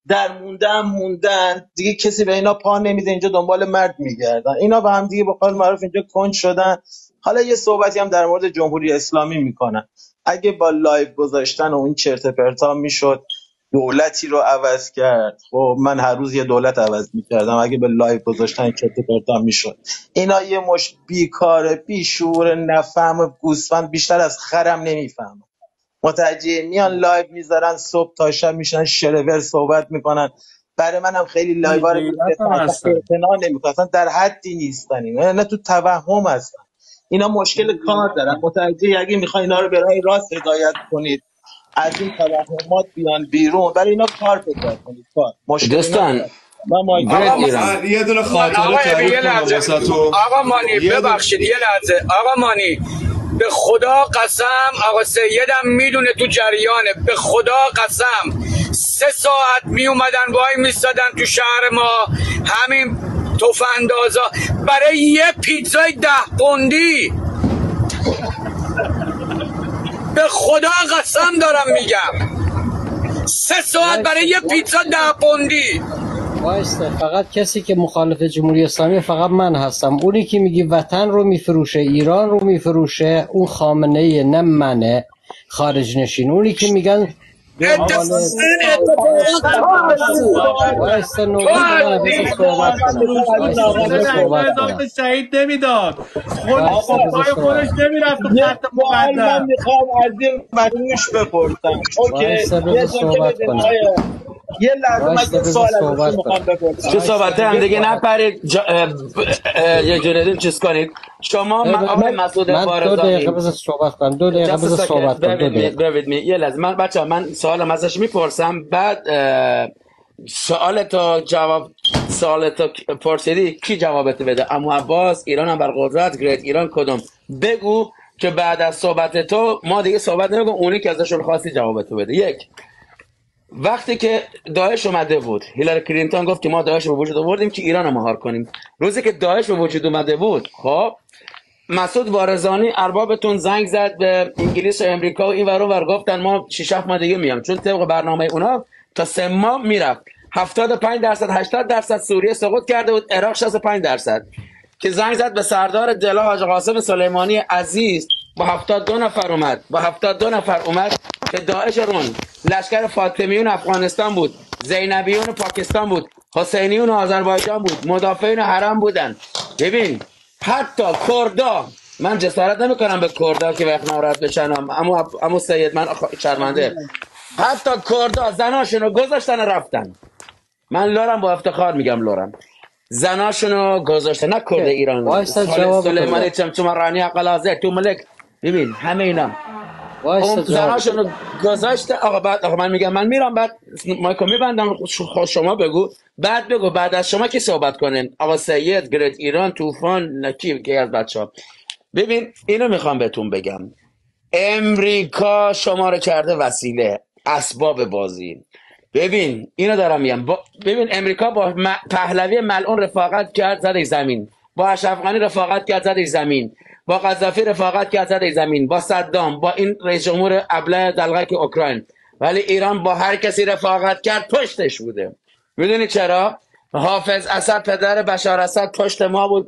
در موندن موندن. دیگه کسی به اینا پا نمیده اینجا دنبال مرد میگردن. اینا به هم دیگه به قول معروف اینجا کنج شدن. حالا یه صحبتی هم در مورد جمهوری اسلامی می‌کنن اگه با live گذاشتن و این چرت و پرتا می‌شد دولتی رو عوض کرد. خب من هر روز یه دولت عوض می‌کردم. اگه به لایو گذاشتن چرت و پرتا می‌شد. اینا یه مش بیکاره بیشور نفهم گوسفند بیشتر از خرم نمیفهم متوجه میان لایو می‌ذارن صبح تا شب میشن شرور صحبت می‌کنن. برای منم خیلی لایو رو غیرت هم هستن. اعتنا نمی‌کنن. اصلا در حدی نیستن. اینا نه تو توهم هستن. اینا مشکل کار دارن. متوجه اگه می‌خواین اینا رو به راه راست هدایت کنید از این توهمات بیان بیرون. برای اینا کار پیدا کنید. کار. مشکلی دوستان من ایران. من یه دونه خاطره آقا ابی تعریف یه کنم لحظه. واسه تو آقا مانی یه دونه- ببخشید. یه لحظه. آقا مانی. به خدا قسم آقا سیدم می‌دونه تو جریانه. به خدا قسم. سه ساعت می اومدن وای میستادن تو شهر ما. همین تفندازا برای یه پیتزای ده پوندی. به خدا قسم دارم میگم. سه ساعت برای یه پیتزا ده پوندی. وایسته فقط کسی که مخالف جمهوری اسلامی فقط من هستم. اونی که میگی وطن رو میفروشه ایران رو میفروشه اون خامنه نه منه خارج نشین. اونی که میگن شهید نمی‌داد خودش صحبت. نمی‌رفت تو خط سوال من مقدم می‌خوام از این مدوش بپرسم یه لحظه من سوال از صحبت هم دیگه نپرید یه جوری چیز کنید شما من آقای مسعود من دو دقیقه بارزانی بذار صحبت کنم دو دقیقه second. صحبت کنم me. یه لحظه من بچه من سوالم ازش می‌پرسم. بعد سوال تو جواب سوال تو پرسیدی کی جوابت بده؟ اما عباس ایران هم بر قدرت گریت ایران کدوم؟ بگو که بعد از صحبت تو ما دیگه صحبت نمی‌کنم اونی که ازشون خواستی جوابت بده. یک وقتی که داعش اومده بود هیلاری کلینتون گفت که ما داعش رو وجود آوردیم که ایران رو مهار کنیم. روزی که داعش به وجود اومده بود خب مسعود وارزانی اربابتون زنگ زد به انگلیس و امریکا و این ور ور. گفتن ما 6 7 ماه دیگه میام. چون طبق برنامه اونا تا سه ماه می‌رفت. 75 درصد 80 درصد سوریه سقوط کرده بود. عراق 65 درصد. که زنگ زد به سردار دلا حاج قاسم سلیمانی عزیز. با 72 نفر اومد. با 72 نفر اومد که داعش رون لشکر فاطمیون افغانستان بود. زینبیون پاکستان بود. حسینیون آذربایجان بود. مدافعین حرم بودن. ببین حتی کردا. من جسارت نمی‌کنم به کردا که وقت ناراحت بشن اما اما سید من شرمنده. حتی کردا زناشون رو گذاشتن و رفتن. من لورم با افتخار میگم لورم. زناشونو گذاشته نه کرد ایران. وایسا جواب سلیمانی بده. چمچم رانی قلازه تو ملک. ببین همه اینا. زناشونو گذاشته. آقا بعد آقا من میگم من میرم بعد مایکو میبندم. شما بگو. بعد بگو بعد از شما کی صحبت کنین؟ آقا سید گرت ایران طوفان نکی که از بچه ها ببین اینو می‌خوام بهتون بگم. امریکا شما رو کرده وسیله. اسباب بازی. ببین اینو دارم میگم. با... ببین امریکا با م... پهلوی ملعون رفاقت کرد زده زمین. با اشرف غنی رفاقت کرد زده زمین. با قذافی رفاقت کرد زده زمین با صدام با این رئیس جمهور ابله دلغک اوکراین. ولی ایران با هر کسی رفاقت کرد پشتش بوده. می‌دونی چرا؟ حافظ اسد پدر بشار اسد پشت ما بود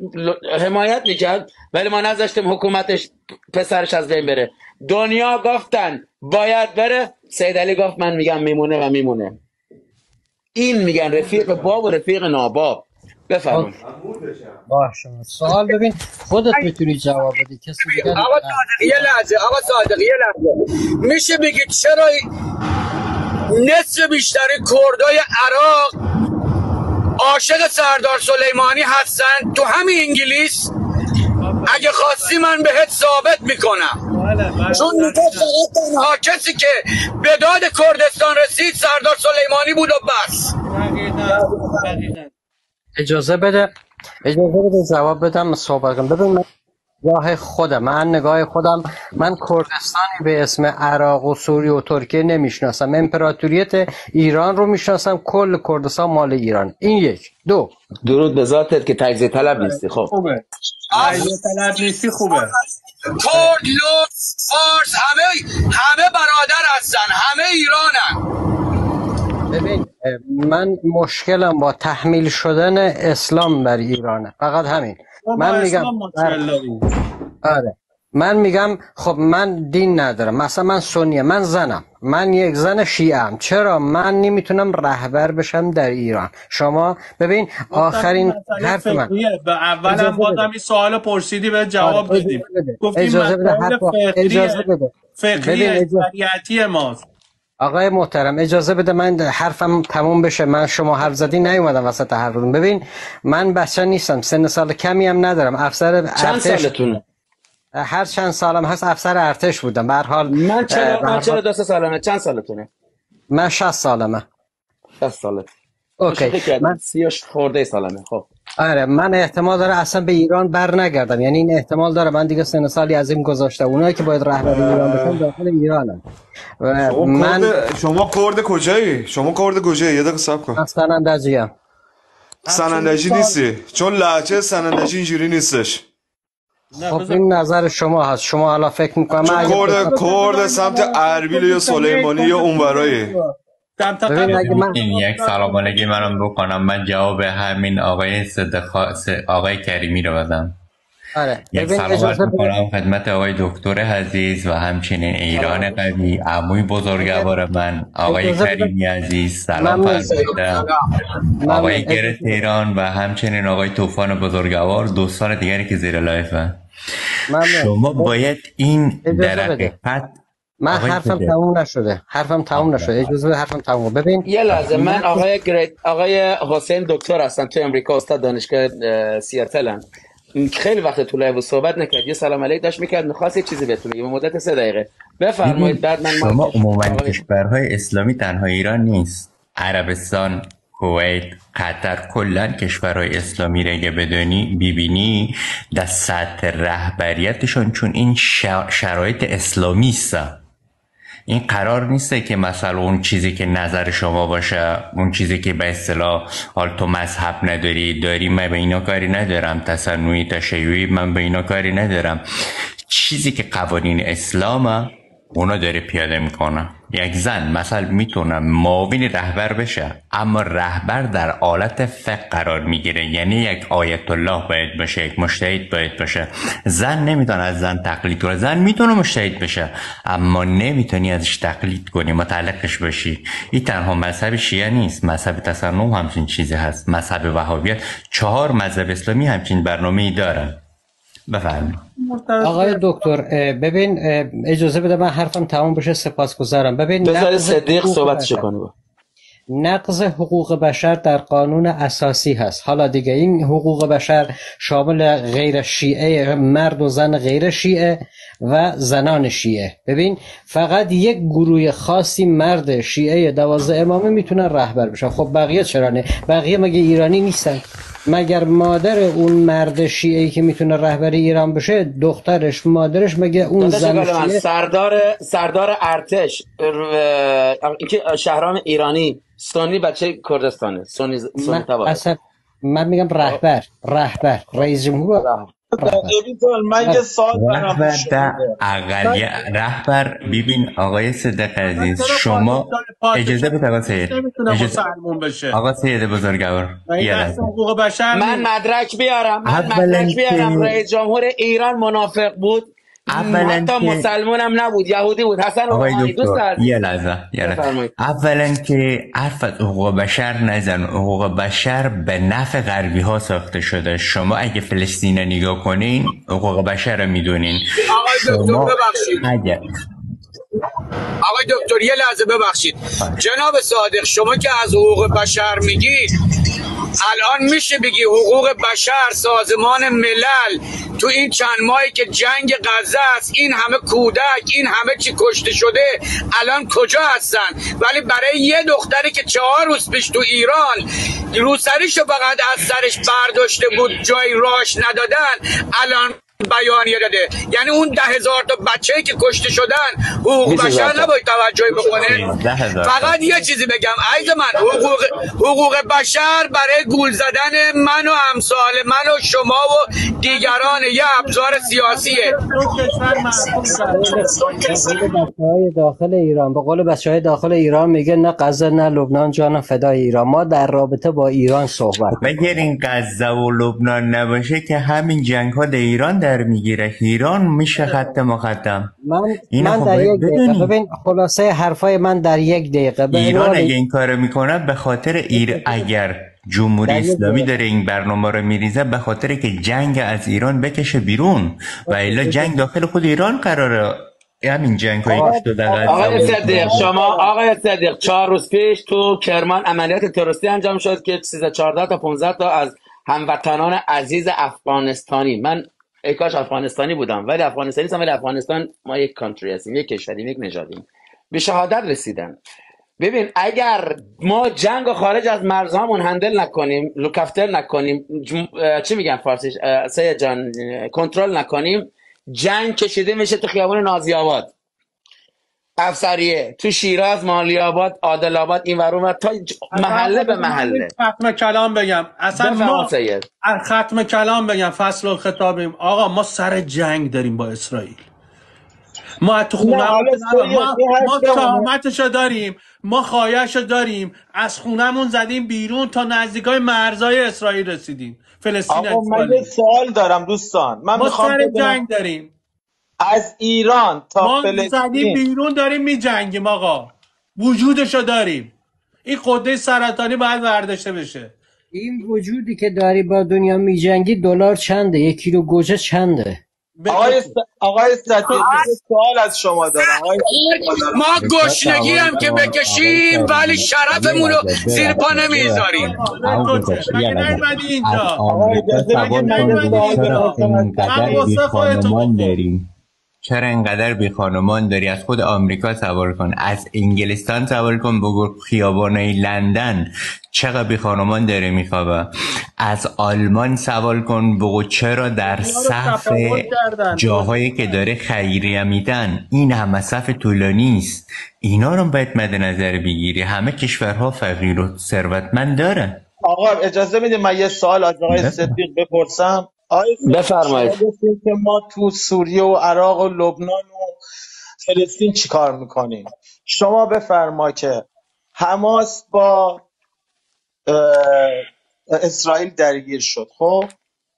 حمایت می‌کرد ولی ما نذاشتیم حکومتش پسرش از بین بره. دنیا گفتن باید بره. سید علی گفت من میگم میمونه و میمونه. این میگن رفیق باب و رفیق ناباب. بفرمایید. باشه سوال ببین خودت می‌تونی جواب بدی کسی دیگه آقا صادق یه لحظه آقا صادق یه لحظه. میشه بگید چرا نصف بیشتری کردای عراق عاشق سردار سلیمانی هستن؟ تو همین انگلیس؟ اگه خواستی من بهت ثابت می‌کنم. چون میگه فقط تنها کسی که به داد کردستان رسید سردار سلیمانی بود و بس. اجازه بده. اجازه بده جواب بدم صحبت کنم. ببین من نگاه خودم من نگاه خودم من کردستانی به اسم عراق و سوریه و ترکیه نمی‌شناسم. امپراتوریت ایران رو می‌شناسم کل کردستان مال ایران. این یک. دو. درود به ذاتت که تجزیه طلب نیستی. خب. خوبه. اگه طلب نیستی خوبه. کرد لور فارس همه همه برادر هستن همه ایرانن. ببین من مشکلم با تحمیل شدن اسلام بر ایرانه. فقط همین. من میگم آره. من میگم خب من دین ندارم. مثلا من سنیه. من زنم. من یک زن شیعه ام چرا؟ من نمی‌تونم رهبر بشم در ایران. شما ببین آخرین حرف من. به اولم بازم. این سوال پرسیدی به جواب آره، بده. گفتیم اجازه بده. اجازه بده. فقهی ماست. آقای محترم اجازه بده من حرفم تموم بشه. من شما حرف زدی نیومدم وسط حرفتون ببین من بچه نیستم. سن سال کمی هم ندارم. افسر چند ارتش سالتونه؟ هر چند سالم هست افسر ارتش بودم. به هر حال من چرا من چرا دو سالمه؟ چند سالتونه؟ من 60 سالمه. 60 سالت. اوکی. من من سی خورده سالمه. خب. آره من احتمال داره اصلا به ایران بر نگردم. یعنی این احتمال داره. من دیگه سن سالی از این گذاشته اونایی که باید رهبر ایران بشن داخل ایرانن. و شما من کرد شما کرد کجایی؟ شما کرد کجایی؟ یه دقیقه صبر کن. اصلا اندازیم سنندجی نیستی؟ چون لهجه سنندجی اینجوری نیستش. خب این نظر شما هست. شما حالا فکر می‌کنم چون کرد کرد سمت اربیل یا سلیمانی یا اونورایی. این یک سلام علیکی منم بکنم من جواب همین آقای صدق آقای کریمی رو بدم آره یک سلام می‌کنم خدمت آقای دکتر عزیز و همچنین ایران قوی عموی بزرگوار من آقای. کریمی عزیز سلام. فرمودم. آقای گرت. ایران و همچنین آقای طوفان بزرگوار دوستان دیگری که زیر لایفن ممنون. شما باید این اجازه در بده. حقیقت من حرفم. تموم نشده. حرفم تموم نشده. اجازه بده حرفم تموم. ببین. یه لحظه من آقای گریت آقای حسین دکتر هستم. تو امریکا استاد دانشگاه اه، سیاتلن خیلی وقت تو live صحبت نکرد. یه سلام علیک داشت می‌کرد. می‌خواست یه چیزی بهتون بگه. به مدت سه دقیقه. بفرمایید. بعد من شما عموما کشورهای اسلامی تنها ایران نیست. عربستان کویت قطر کلا کشورهای اسلامی را اگه بدونی ببینی در سطح رهبریتشون چون این شرایط اسلامی است. این قرار نیسته که مثلا اون چیزی که نظر شما باشه اون چیزی که به اصطلاح حال تو مذهب نداری داری من به اینا کاری ندارم. تصنعی تشیعی من به اینا کاری ندارم. چیزی که قوانین اسلامه اونا داره پیاده می‌کنه. یک زن مثلا می‌تونه معاون رهبر بشه اما رهبر در حالت فقه قرار می‌گیره. یعنی یک آیت الله باید باشه یک مجتهد باید باشه. زن نمی‌تونه از زن تقلید کنه. زن می‌تونه مجتهد بشه اما نمی‌تونی ازش تقلید کنی متعلقش باشی این تنها مذهب شیعه نیست. مذهب تصنع همچین چیزی هست. مذهب وهابیت چهار مذهب اسلامی همچین برنامه ای دارن بفرمایید. آقای دکتر ببین اجازه بده من حرفم تموم بشه سپاسگزارم. ببین بذار نقض صدیق بشر. کنه نقض حقوق بشر در قانون اساسی هست. حالا دیگه این حقوق بشر شامل غیر شیعه مرد و زن غیر شیعه و زنان شیعه. ببین فقط یک گروه خاصی مرد شیعه دوازده امامه می‌تونن رهبر بشن. خب بقیه چرا نه؟ بقیه مگه ایرانی نیستن؟ مگر مادر اون مرد شیعه که می‌تونه رهبر ایران بشه دخترش مادرش مگه اون زن من شیعه؟ سردار سردار ارتش اینکه شهرام ایرانی سنی بچه کردستانه سنی سنی من اصلا من میگم رهبر رهبر رئیس جمهور من یه رهبر در شما. اقلیت رهبر. ببین آقای صدق عزیز شما اجازه بده آقا سید. اجازه بشه. آقا سید بزرگوار من. مدرک بیارم من مدرک بیارم. رئیس جمهور ایران منافق بود. اولا حتی که- مسلمان هم نبود یهودی بود. حسن آقای دکتر یه لحظه یه لحظه. اولا که حرف از حقوق بشر نزن. حقوق بشر به نفع غربی ها ساخته شده. شما اگه فلسطین نگاه کنین حقوق بشر رو می‌دونین. آقای دکتر شما ببخشید. اگر آقای دکتر یه لحظه ببخشید. جناب صادق شما که از حقوق بشر میگید الان میشه بگی حقوق بشر سازمان ملل تو این چند ماهی که جنگ غزه است این همه کودک این همه چی کشته شده الان کجا هستن؟ ولی برای یه دختری که چهار روز پیش تو ایران روسریشو فقط از سرش برداشته بود جای راش ندادن الان بیانیه داده یعنی اون ده هزار تا بچه که کشته شدن حقوق بشر. نباید توجه بکنه. فقط یه چیزی بگم عیز من حقوق, حقوق بشر برای گول زدن من و امثال من و شما و دیگران یه ابزار سیاسیه های داخل ایران به قول بچه های داخل ایران میگه نه غزه نه لبنان جان فدای ایران ما در رابطه با ایران صحبت اگر این غزه و لبنان نباشه که همین جنگ ها در ایران در می‌گیره. ایران میشه خط مقدم. من من خب در یک دقیقه. بدونی. ببین خلاصه حرفای من در یک دقیقه. به ایران اگه این کار می‌کنه به خاطر ایر اگر جمهوری در اسلامی. داره این برنامه رو میریزه به خاطر که جنگ از ایران بکشه بیرون. و الا جنگ داخل خود ایران قراره همین جنگ هایی که شده در غزه آقای و صدیق. شما آقای صدیق چهار روز پیش تو کرمان عملیات تروریستی انجام شد که 13 14 تا 15 تا از هموطنان عزیز افغانستانی. من ای کاش افغانستانی بودم. ولی افغانستانی نیستم ولی افغانستان ما یک کانتری هستیم یک کشوریم یک نژادیم. به شهادت رسیدن. ببین اگر ما جنگ خارج از مرزهامون هندل نکنیم لوکافتر نکنیم جم... چی میگن فارسیش؟ سید جان کنترل نکنیم جنگ کشیده میشه تو خیابان نازی آباد افسریه. تو شیراز مالی آباد عادل آباد این ور اون ور، تا محله به محله. ختم کلام بگم. اصلا ما سید. ختم کلام بگم فصل الخطابیم آقا ما سر جنگ داریم با اسرائیل. ما از تو خونه ما, ما. شهامتشو داریم. ما خواهشو داریم. از خونمون زدیم بیرون تا نزدیکای مرزای اسرائیل رسیدیم. فلسطین آقا من یه سوال دارم دوستان. من ما سر جنگ داریم. از ایران تا ما زدیم فلسطین بیرون داریم میجنگیم آقا. وجودشو داریم. این قده سرطانی باید برداشته بشه. این وجودی که داری با دنیا میجنگی دلار چنده؟ یک کیلو گوجه چنده؟ به آقای تو- س... آقای صدیق یه سوال از شما دارم. آقای ما گشنگی هم که بکشیم ولی شرفمون رو زیر پا نمی‌ذاریم. به تو چه؟ مگه نیومدی اینجا؟ آقا اجازه بدید من یه سوال بپرسم چرا من اینقدر بی واسه خودتو خانمان بکن. داریم؟ چرا اینقدر بی خانمان داری؟ از خود آمریکا سوار کن. از انگلستان سوار کن. بگو خیابانای لندن چقدر بی خانمان داره میخوابه. از آلمان سوال کن. بگو چرا در صف. جاهایی که داره خیریه میدن. این همه صف طولانی است اینا رو باید مد نظر بگیری. همه کشورها فقیر و ثروتمند داره آقا اجازه می‌دید من یه سوال از آقای. صدیق بپرسم؟ آقای بفرمایید. شما گفتید که ما تو سوریه و عراق و لبنان و فلسطین چیکار می‌کنیم؟ شما بفرما که حماس با اه، اسرائیل درگیر شد خب؟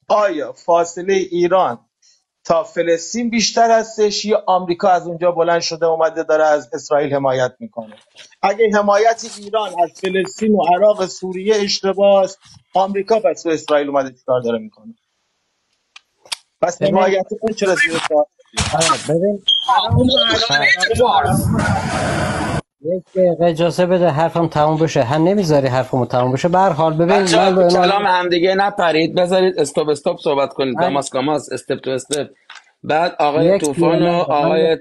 آیا فاصله ایران تا فلسطین بیشتر هستش یا آمریکا از اونجا بلند شده اومده داره از اسرائیل حمایت می‌کنه؟ اگه حمایت ایران از فلسطین و عراق سوریه اشتباه است آمریکا پس به اسرائیل اومده چیکار داره می‌کنه؟ پس ببین. حمایت اون چرا زیر سوال آره، ببین. یک دقیقه اجازه بده حرفم تموم بشه. هم نمی‌ذاری حرفمو تموم بشه. به هر حال ببین کلام همدیگه نپرید. بذارید استاپ استاپ صحبت کنید. من گاماس گاماس استپ تو استپ بعد آقای یک طوفان و آقای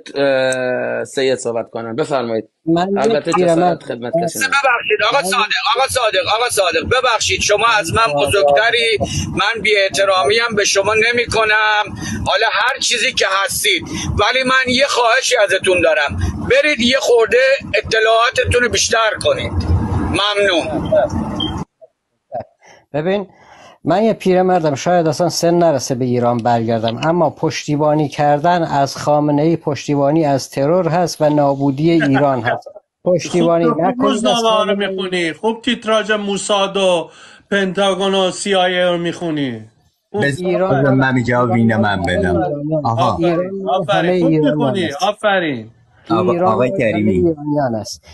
سید صحبت کنن بفرمایید. من یک البته پیرمرد. جسارت خدمت کسی ببخشید آقا من صادق آقا صادق آقا صادق ببخشید. شما از من بزرگتری من بی احترامی هم به شما نمی کنم حالا هر چیزی که هستید. ولی من یه خواهشی ازتون دارم. برید یه خورده اطلاعاتتون رو بیشتر کنید. ممنون. ببین من یه پیرمردم شاید اصلا سن نرسه به ایران برگردم اما پشتیبانی کردن از خامنه ای پشتیبانی از ترور هست و نابودی ایران هست. پشتیبانی تو خوب نکنید رو می‌خونی؟ خوب تیتراژ موساد و پنتاگون و سی آی ای رو می‌خونی؟ بس ایران من جواب من بدم. آها آفرین. آفرین. ایران آقای کریمی.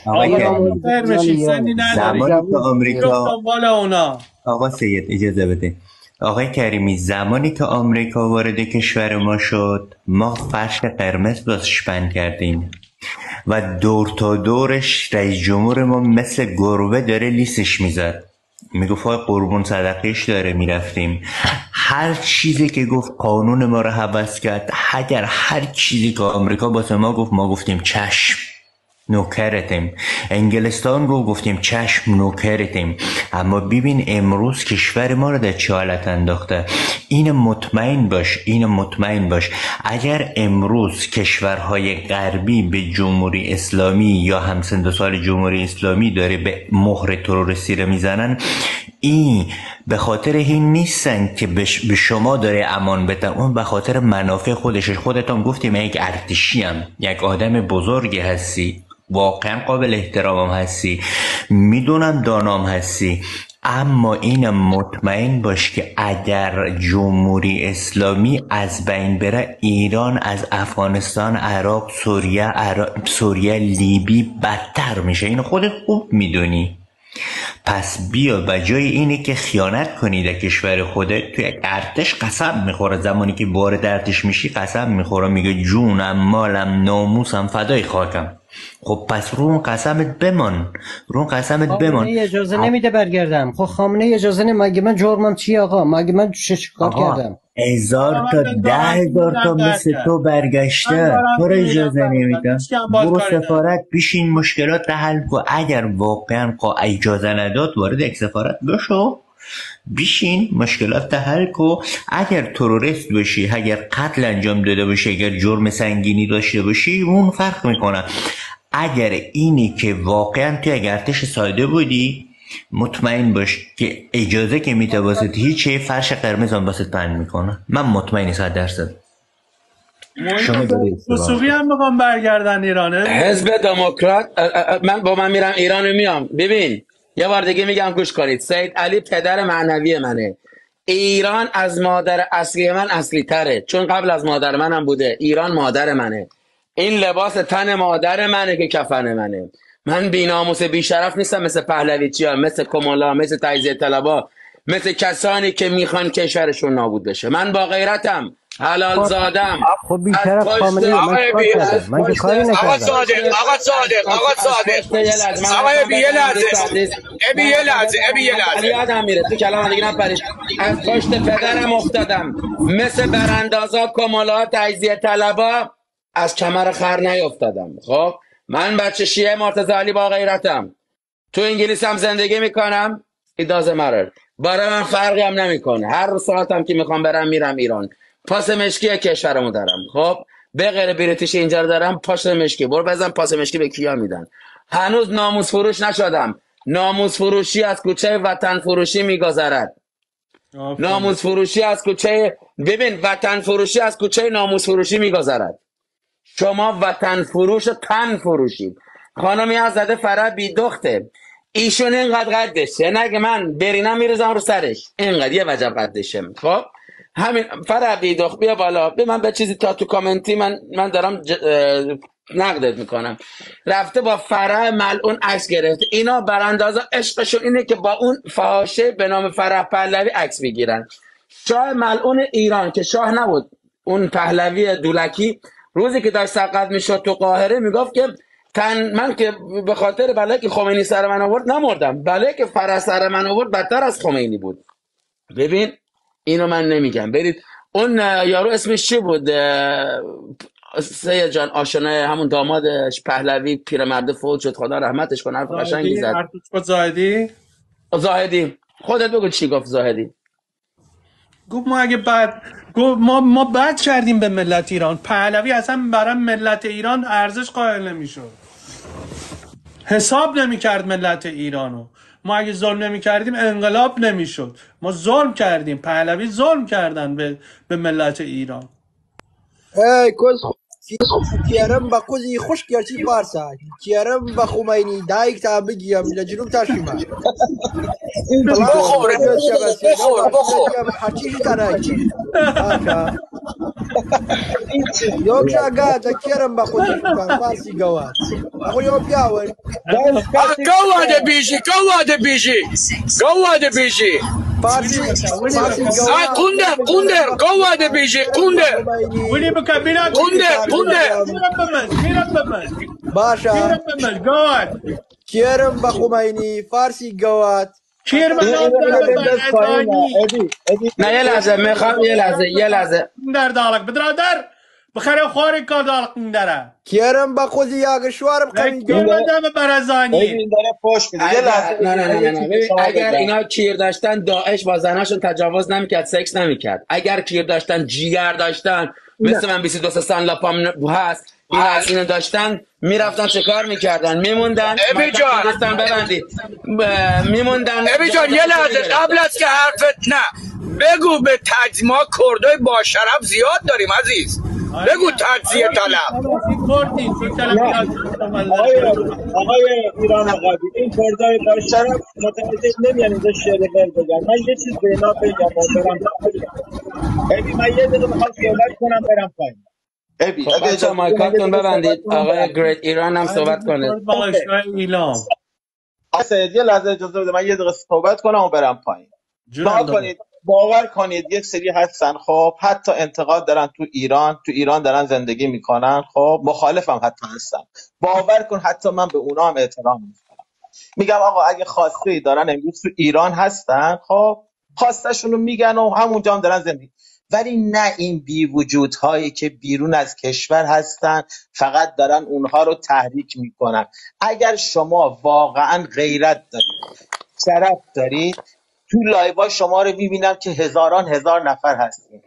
آقای کریمی. زمانی نداری که آمریکا آقا سید اجازه بده. آقای کریمی زمانی که آمریکا وارد کشور ما شد ما فرش قرمز بازش بند کردیم. و دور تا دورش رئیس جمهور ما مثل گربه داره لیسش می‌زد می‌گفت آقا قربون صدقش داره می‌رفتیم. هر چیزی که گفت قانون ما رو حوض کرد اگر هر چیزی که آمریکا واسه ما گفت ما گفتیم چشم نوکرتیم. انگلستان رو گفتیم چشم نوکرتیم. اما ببین امروز کشور ما رو در چه حالت انداخته؟ این مطمئن باش این مطمئن باش. اگر امروز کشورهای غربی به جمهوری اسلامی یا همسند سال جمهوری اسلامی داره به مهر تروریستی رو می‌زنن این به خاطر این نیستن که به شما داره امان بدن اون به خاطر منافع خودش. خودتان گفتیم یک ارتشیم یک آدم بزرگی هستی. واقعا قابل احترامم هستی. می‌دونم دانام هستی. اما این مطمئن باش که اگر جمهوری اسلامی از بین بره ایران از افغانستان عراق سوریه عراق، سوریه لیبی بدتر میشه. این خودت خوب می‌دونی. پس بیا و جای اینه که خیانت کنی در کشور خودت. تو یک ارتش قسم می‌خوره. زمانی که وارد ارتش میشی قسم می‌خوره. میگه جونم مالم ناموسم فدای خاکم. خب پس رو اون قسمت بمان. رو اون قسمت خامنه بمان. اجازه نمیده برگردم. خب خامنه اجازه نمیده. مگه من جرمم چی آقا؟ مگه من چه آقا کردم؟ هزار تا ده هزار تا مثل تو برگشته. تو رو اجازه نمیدم. برو سفارت بیشین مشکلات رو حل کن. اگر واقعا قا اجازه نداد وارد یک سفارت بشو. بیشین مشکلات حل کو. اگر تروریست باشی اگر قتل انجام داده باشی اگر جرم سنگینی داشته باشی اون فرق می‌کنه. اگر اینی که واقعا تو یک ارتش ساده بودی مطمئن باش که اجازه که میده واسه هیچ فرش قرمز هم واسه پند می‌کنه. من مطمئنی صد درصد. شما مهم برید سراغ. وسوقی هم می‌خوام برگردن ایرانه. حزب دموکرات من با من میرم ایران میام. ببین یه بار دیگه میگم گوش کنید. سید علی پدر معنوی منه. ایران از مادر اصلی من اصلی تره. چون قبل از مادر منم بوده. ایران مادر منه. این لباس تن مادر منه که کفن منه. من بیناموس بیشرف نیستم. مثل پهلویچی ها مثل کمالا مثل تجزیه طلبا مثل کسانی که می‌خوان کشورشون نابود بشه. من با غیرتم. حلال خب زادم. خب از پشت خامنه ای من بی از من که کاری از آقا نکردم پشت صادق آقا از صادق. از آقا از صادق آقا ابی یه لحظه من یه لحظه ابی یه لحظه. یادم میره. تو کلام دیگه نپرید. از پشت پدرم افتادم. مثل براندازا کمالا تجزیه طلبا از کمر خر نیفتادم. خب؟ من بچه شیعه مرتضی علی با غیرتم. تو انگلیس هم زندگی می‌کنم. doesn't matter برای من فرقی هم نمی‌کنه. هر ساعتم که می‌خوام برم میرم ایران. پاس مشکی کشورمو دارم. خب به غیر بریتیش اینجا رو دارم پاس مشکی. برو بزن پاس مشکی به کیا میدن. هنوز ناموس فروش نشدم. ناموس فروشی از کوچه وطن فروشی میگذرد. ناموس فروشی از کوچه ببین وطن فروشی از کوچه ناموس فروشی میگذرد. شما وطن فروش تن فروشید. خانمی از زده فرح بی دخته. ایشون اینقدر قدشه. نگه من برینم میرزم رو سرش. اینقدر یه وجب قدشه. خب؟ همین فرح بی دخت بیا بالا. به من به چیزی تا تو کامنتی من من دارم ج... نقدت می‌کنم. رفته با فرح ملعون عکس گرفته. اینا براندازا عشقشون اینه که با اون فحاشه به نام فرح پهلوی عکس بگیرن شاه ملعون ایران که شاه نبود اون پهلوی دولکی روزی که داشت سقط می‌شد تو قاهره می‌گفت که تن من که به خاطر بلایی که خمینی سر من آورد نمردم. بلایی که فرح سر من آورد بدتر از خمینی بود. ببین اینو من نمیگم. برید اون یارو اسمش چی بود؟ سید جان آشنای همون دامادش پهلوی پیرمرد فوت شد. خدا رحمتش کنه حرف قشنگی زد. زاهدی؟ زاهدی. خودت بگو چی گفت زاهدی. گفت ما اگه بعد گفت ما ما بد کردیم به ملت ایران. پهلوی اصلا برای ملت ایران ارزش قائل نمی‌شد. حساب نمی‌کرد ملت ایرانو. ما اگه ظلم نمی‌کردیم انقلاب نمی‌شد. ما ظلم کردیم. پهلوی ظلم کردن به, به ملت ایران. ای کس کیارم با کوزی خوش گرچی بارسا کیارم با خمینی دایک تا بگیم لجنوب تاشیما بخور بخور بخور حچیش تنایی آکا یوم شاگا تا کیارم با کوزی کن فارسی گوات اخو یوم پیاون آه، گواده بیشی گواده بیشی گواده بیشی فارسی فارسی آی گوات قندر قندر گواده بیشی قندر ولی بینا قندر قندر میرم به من میرم به من باشا کیارم با خمینی فارسی گوات. کیر به این من اینو اینو در بنداز پایین ازانی ادی ادی نه یه لحظه می‌خوام یه لحظه یه لحظه. در دالک بدرادر بخیر خواری کار دالک داره کیارم با کوزی یاگ شوارم خمین کیر گوات به دم برزانی. این داره پشت میده. یه اگر لحظه نه نه نه نه, نه. اگر اینا کیر داشتن داعش با زناشون تجاوز نمی‌کرد سکس نمی‌کرد. اگر کیر داشتن جیگر داشتن مثل من 22 سن لاپام هست این از اینو داشتن می‌رفتن شکار می‌کردن؟ میموندن. ابی جان. ببندید میموندن. ابی جان یه لحظه قبل از که حرفت نه. بگو به تجزیه ما کردای با شرف زیاد داریم عزیز. بگو تجزیه طلب. کلمه آقای آقای ایران آقادی این کردای با شرف متوجه نمیان اینجا شعر بگن. من یه چیز به اینا بگم ابی من یه دقیقه می‌خوام صحبت کنم برم پایین. ابی خب اگه بچه اجازه بدی من یه مایکاتون دقیقه ببندید. صحبت کنم. آقای برم گریت ایران هم صحبت کنه. بالشای ایلام آقای سید یه لحظه اجازه بده. من یه دقیقه صحبت کنم و برم پایین. جونم نها کنید باور کنید یک سری هستن. خب حتی انتقاد دارن تو ایران. تو ایران دارن زندگی می‌کنن. خب مخالفم حتی هستن. باور کن حتی من به اونا هم احترام می‌ذارم میگم آقا اگه خواسته دارن امروز تو ایران هستن خب خواستشون رو میگن و همونجا هم دارن زندگی. ولی نه این بی وجودهایی که بیرون از کشور هستن فقط دارن اونها رو تحریک می‌کنن. اگر شما واقعا غیرت دارید شرف دارید تو لایوا شما رو می‌بینم که هزاران هزار نفر هستین.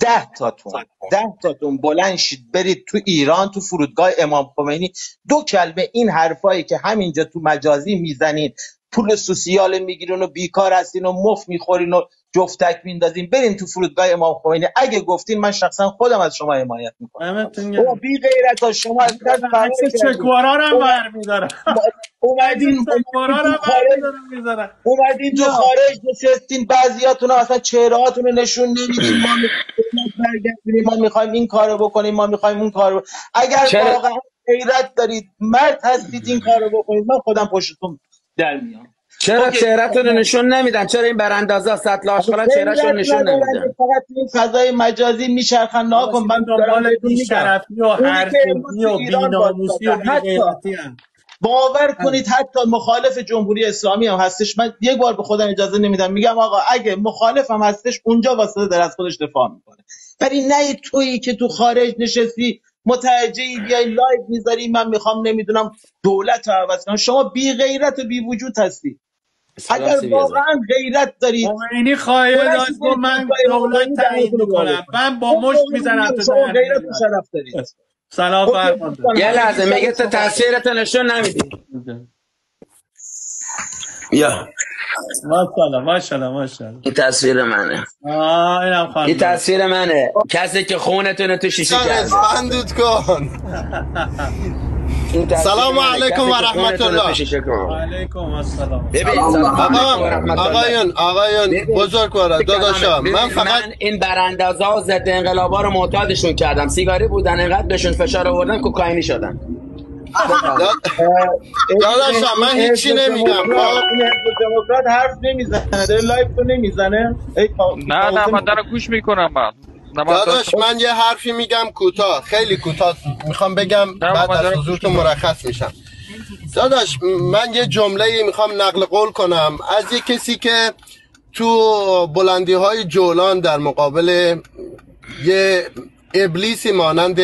ده تاتون ده تاتون بلند شید برید تو ایران تو فرودگاه امام خمینی. دو کلمه این حرفایی که همینجا تو مجازی می‌زنین پول سوسیال می‌گیرین و بیکار هستین و مف می‌خورین و جفتک میندازین. برین تو فرودگاه امام خمینی. اگه گفتین من شخصا خودم از شما حمایت می‌کنم. دمتون او گرم بی غیرت ها شما از دست فرار عکس کردین چکوارا رو هم اوم- برمیدارم عکس اومدین چکوارا اومدین رو تو خارج. برمیدارم می‌ذارم اومدین تو خارج نشستین بعضیاتون اصلا چهره هاتون رو نشون نمیدین. ما می‌خوایم ما می‌خوایم این کارو بکنیم ما می‌خوایم اون کارو اگر چرا؟ واقعا غیرت دارید مرد هستید این کارو بکنید. من خودم پشتتون در میام چرا اوکی. چهرهتون رو نشون نمیدن؟ چرا این براندازا سطل آشغالا چهرهشون غیرت نشون نمیدن؟ فقط این فضای مجازی میچرخن. ناکن من اینا دارم دنبال بیشرفی و تو و بیناموسی و بیغیرتی باور کنید حتی مخالف جمهوری اسلامی هم هستش. من یک بار به خودم اجازه نمیدم. میگم آقا اگه مخالف هم هستش اونجا واسه در از خودش دفاع می‌کنه. ولی نه تویی که تو خارج نشستی متوجهی بیای لایو می‌ذاری من می‌خوام نمی‌دونم دولت رو عوض کنم. شما بی غیرت و بی وجود هستی. سلام اگر ازم واقعا غیرت دارید خمینی خواهی بلند داشت من دولت تعیین رو می‌کنم. بکنید من با اون مشت موقع می‌زنم می‌بینید تو شما دهن غیرت و ملت شرف دارید سلام اوکی فرمانده. دوستان یه لحظه سر میگه تو تصویرتو نشون نمیدی. یا. ماشاءالله ماشاءالله ماشاءالله. این تصویر منه. آه اینم این تصویر منه. کسی که خونتون رو تو شیشه کرده اسفندود کن. سلام علیکم و رحمت الله. علیکم السلام. ببین آقایون آقایون بزرگوارا کلامه داداشم من فقط این براندازا و ضد انقلابا رو معتادشون کردم. سیگاری بودن انقدر بهشون فشار آوردن کوکائینی شدن. داداشم من هیچی نمیگم. دموکرات این حزب دموکرات حرف نمی‌زنه داره live تو نمی‌زنه. ای نه نه من دارم گوش می‌کنم من. داداش من یه حرفی میگم کوتاه. خیلی کوتاه. می‌خوام بگم بعد از حضورتون مرخص میشم. داداش من یه جمله می‌خوام نقل قول کنم. از یه کسی که تو بلندی های جولان در مقابل یه ابلیسی مانند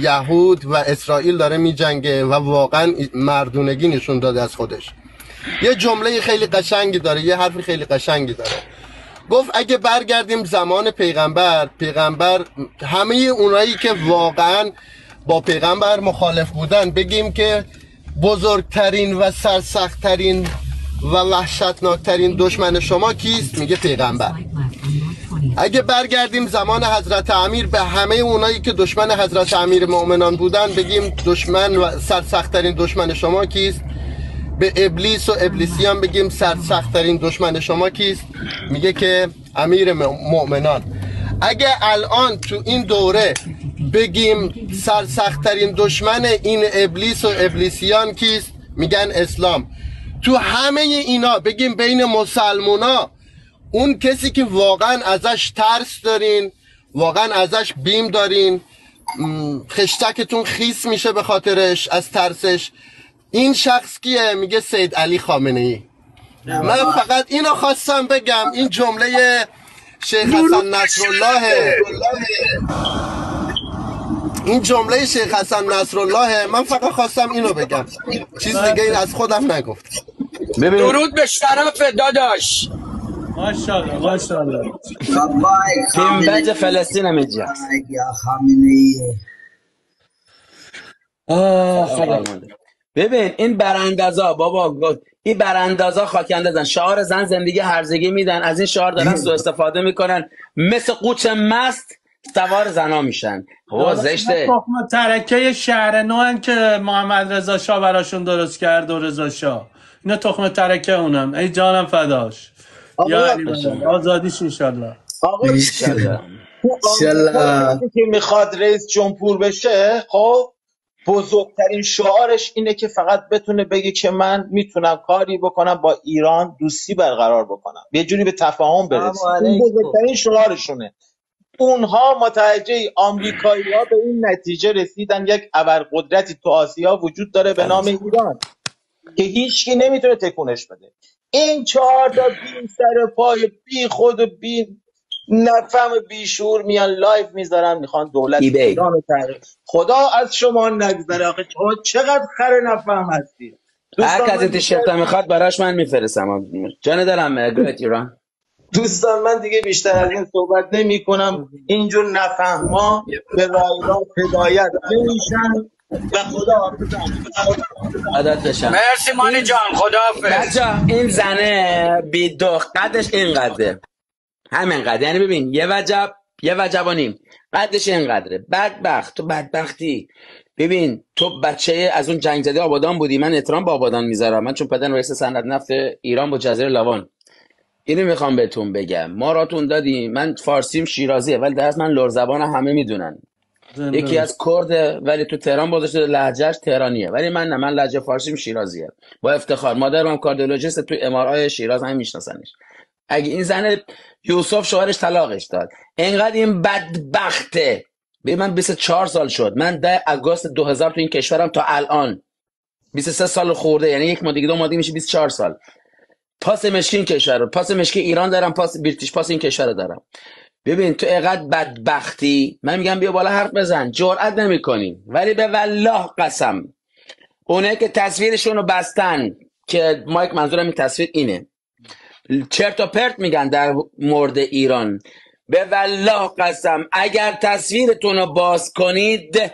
یهود و اسرائیل داره میجنگه و واقعا مردونگی نشون داده از خودش. یه جمله خیلی قشنگی داره یه حرف خیلی قشنگی داره. گفت اگه برگردیم زمان پیغمبر پیغمبر همه اونایی که واقعا با پیغمبر مخالف بودن بگیم که بزرگترین و سرسختترین و وحشتناکترین دشمن شما کیست؟ میگه پیغمبر. اگه برگردیم زمان حضرت امیر به همه اونایی که دشمن حضرت امیر مؤمنان بودن بگیم دشمن و سرسختترین دشمن شما کیست؟ به ابلیس و ابلیسیان بگیم سرسختترین دشمن شما کیست؟ میگه که امیر مؤمنان. اگه الان تو این دوره بگیم سرسختترین دشمن این ابلیس و ابلیسیان کیست؟ میگن اسلام. تو همه اینا بگیم بین مسلمونا اون کسی که واقعا ازش ترس دارین واقعا ازش بیم دارین خشتکتون خیس میشه به خاطرش از ترسش. این شخص کیه؟ میگه سید علی خامنه ای من فقط اینو خواستم بگم این جمله شیخ حسن نصرالله این جمله شیخ حسن نصرالله من فقط خواستم اینو بگم. چیز دیگه این از خودم نگفت. ببین درود به شرف داداش. ماشاءالله. ماشاءالله. آه خدا مانده. ببین این براندازا بابا گفت این براندازا خاک اندازن شعار زن زندگی هرزگی میدن. از این شعار دارن سو استفاده می‌کنن. مثل قوچ مست سوار زنا میشن. بابا زشته. ترکه شهر نوان که محمد رضا شاه براشون درست کرد و رضا شاه. اینا تخم ترکه اونن. ای جانم فداش. یا علی بابا. آزادیش انشالله آقا. انشالله که می‌خواد رئیس جمهور بشه خب بزرگترین شعارش اینه که فقط بتونه بگه که من می‌تونم کاری بکنم با ایران دوستی برقرار بکنم. یه جوری به تفاهم برسیم سلام این علیکم. بزرگترین شعارشونه. اونها متوجه آمریکایی ها به این نتیجه رسیدن. یک ابرقدرتی تو آسیا وجود داره به نام ایران که هیچکی نمی‌تونه تکونش بده. این چهار تا بی سر پای بی خود و بی نفهم بی شعور میان live می‌ذارن می‌خوان دولت. ایران رو خدا از شما نگذره آخه. شما چقدر خر نفهم هستید هر دوستان کسی من دیگه می‌خواد براش من میفرستم. جان دارم گریت ایران دوستان من دیگه بیشتر از این صحبت نمی کنم اینجور نفهم ها به رایگان هدایت نمیشن. خدا عادت بشم. مرسی مانی جان خداحافظ بچه این زنه بی دو قدش اینقدره. همین قدر یعنی ببین یه وجب یه وجب و نیم. قدش اینقدره. بدبخت. تو بدبختی. ببین تو بچه از اون جنگ زده آبادان بودی. من احترام به آبادان می‌ذارم. من چون پدرم رئیس صنعت نفت ایران با جزیره لوان. اینو می‌خوام بهتون بگم. ما راتون دادیم. من فارسیم شیرازیه ولی در اصل من لور زبان همه می‌دونن. یکی از کرده ولی تو تهران بازش شده لهجهش تهرانیه. ولی من نه من لهجه فارسیم شیرازیه با افتخار. مادرم هم کاردیولوژیست تو امارای شیراز هم میشناسنش. اگه این زن یوسف شوهرش طلاقش داد. انقدر این بدبخته. به من 24 سال شد. من ده آگوست 2000 تو این کشورم تا الان. 23 سال خورده. یعنی یک ماه دیگه دو ماه دیگه میشه 24 سال. پاس مشکی این کشور. رو پاس مشکی ایران دارم پاس بریتیش پاس این کشور رو دارم. ببین تو اینقدر بدبختی. من میگم بیا بالا حرف بزن. جرئت نمی‌کنی. ولی به والله قسم. اونایی که تصویرشون رو بستن که مایک منظورم این تصویر اینه. چرت و پرت میگن در مورد ایران. به والله قسم. اگر تصویرتون رو باز کنید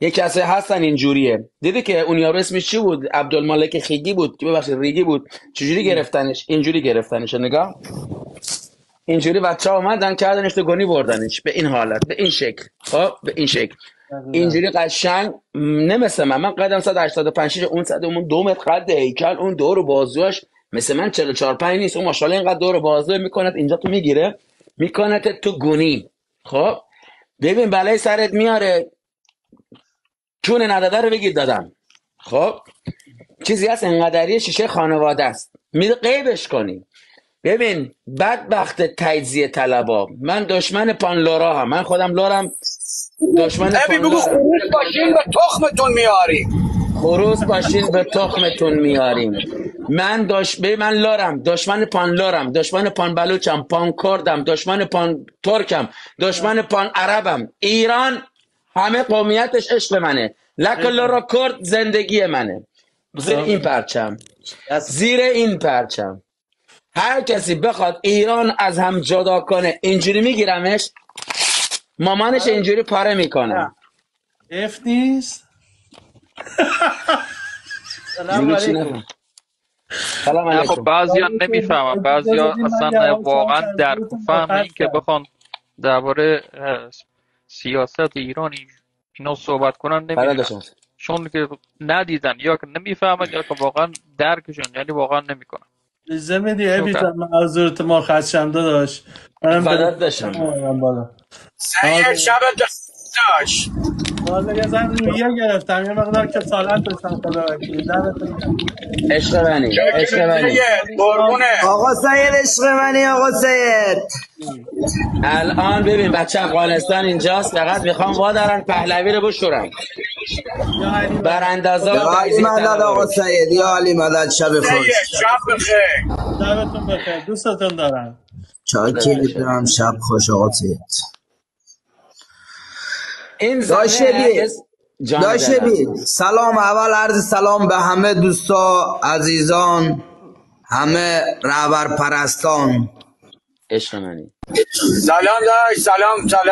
یه کسی هستن اینجوریه. دیدی که اون یارو اسمش چی بود؟ عبدالمالک خیگی بود. که ببخشید ریگی بود. چجوری گرفتنش؟ اینجوری گرفتنش نگاه. اینجوری بچه ها اومدن کردنش تو گونی بردنش. به این حالت به این شکل. خب به این شکل. اینجوری قشنگ نه مثل من من قدم 185 شیش، اون صد اون دو متر قد هیکل اون دور و بازوش مثل من 44 5 نیست. اون ماشاءالله اینقدر دور و بازو می‌کند اینجا تو می‌گیره می‌کند تو گونی. خب ببین بلای سرت میاره. چون نداده رو بگید دادم. خب چیزی هست انقدری شیشه خانواده است. میره قیبش کنی. ببین بدبخت تجزیه طلبا. من دشمن پان لورا هم. من خودم لورم دشمن پان بگو خروس باشین به تخمتون میاری. خروس باشین به تخمتون میاریم. من دش... ببین من لارم دشمن پان لارم دشمن پان بلوچم پان کردم. دشمن پان ترکم. دشمن پان عربم. ایران همه قومیتش عشق منه. لک لورا کرد زندگی منه. زیر این پرچم. زیر این پرچم. هر کسی بخواد ایران از هم جدا کنه اینجوری میگیرمش؟ مامانش اینجوری پاره می‌کنم اف نیست؟ چی نفهم؟ سلام خب علیکم. بعضیا نمی‌فهمن. بعضیا اجازه من اصلا جواب واقعا در فهم این که. بخوان درباره سیاست ایران این- اینا صحبت کنن نمی‌دونن فرادشم چون که ندیدن یا که نمی‌فهمن یا که واقعا درکشون یعنی واقعا نمی‌کنن. اجازه میدی ابی شکر. جان معذورت ما خدشم داداش منم به بشم. بالا سید شب داشت. والا یه زن روحیه گرفتم. یه مقدار که سالت داشتم خدا گرم. عشق منی عشق منی. آقا سید عشق منی آقا سید. الان ببین بچه افغانستان اینجاست فقط می‌خوام وادارن پهلوی رو بشورن. براندازا یا علی مدد آقا. سید. یا علی مدد شب خوش. شب بخیر. دوستتون دارم. چاکی دارم شب خوش آقا سید. این زنه بی هرگز جان داشت دلم بی سلام اول عرض سلام به همه دوستا عزیزان همه رهبر پرستان عشق منی. سلام داشت سلام سلام.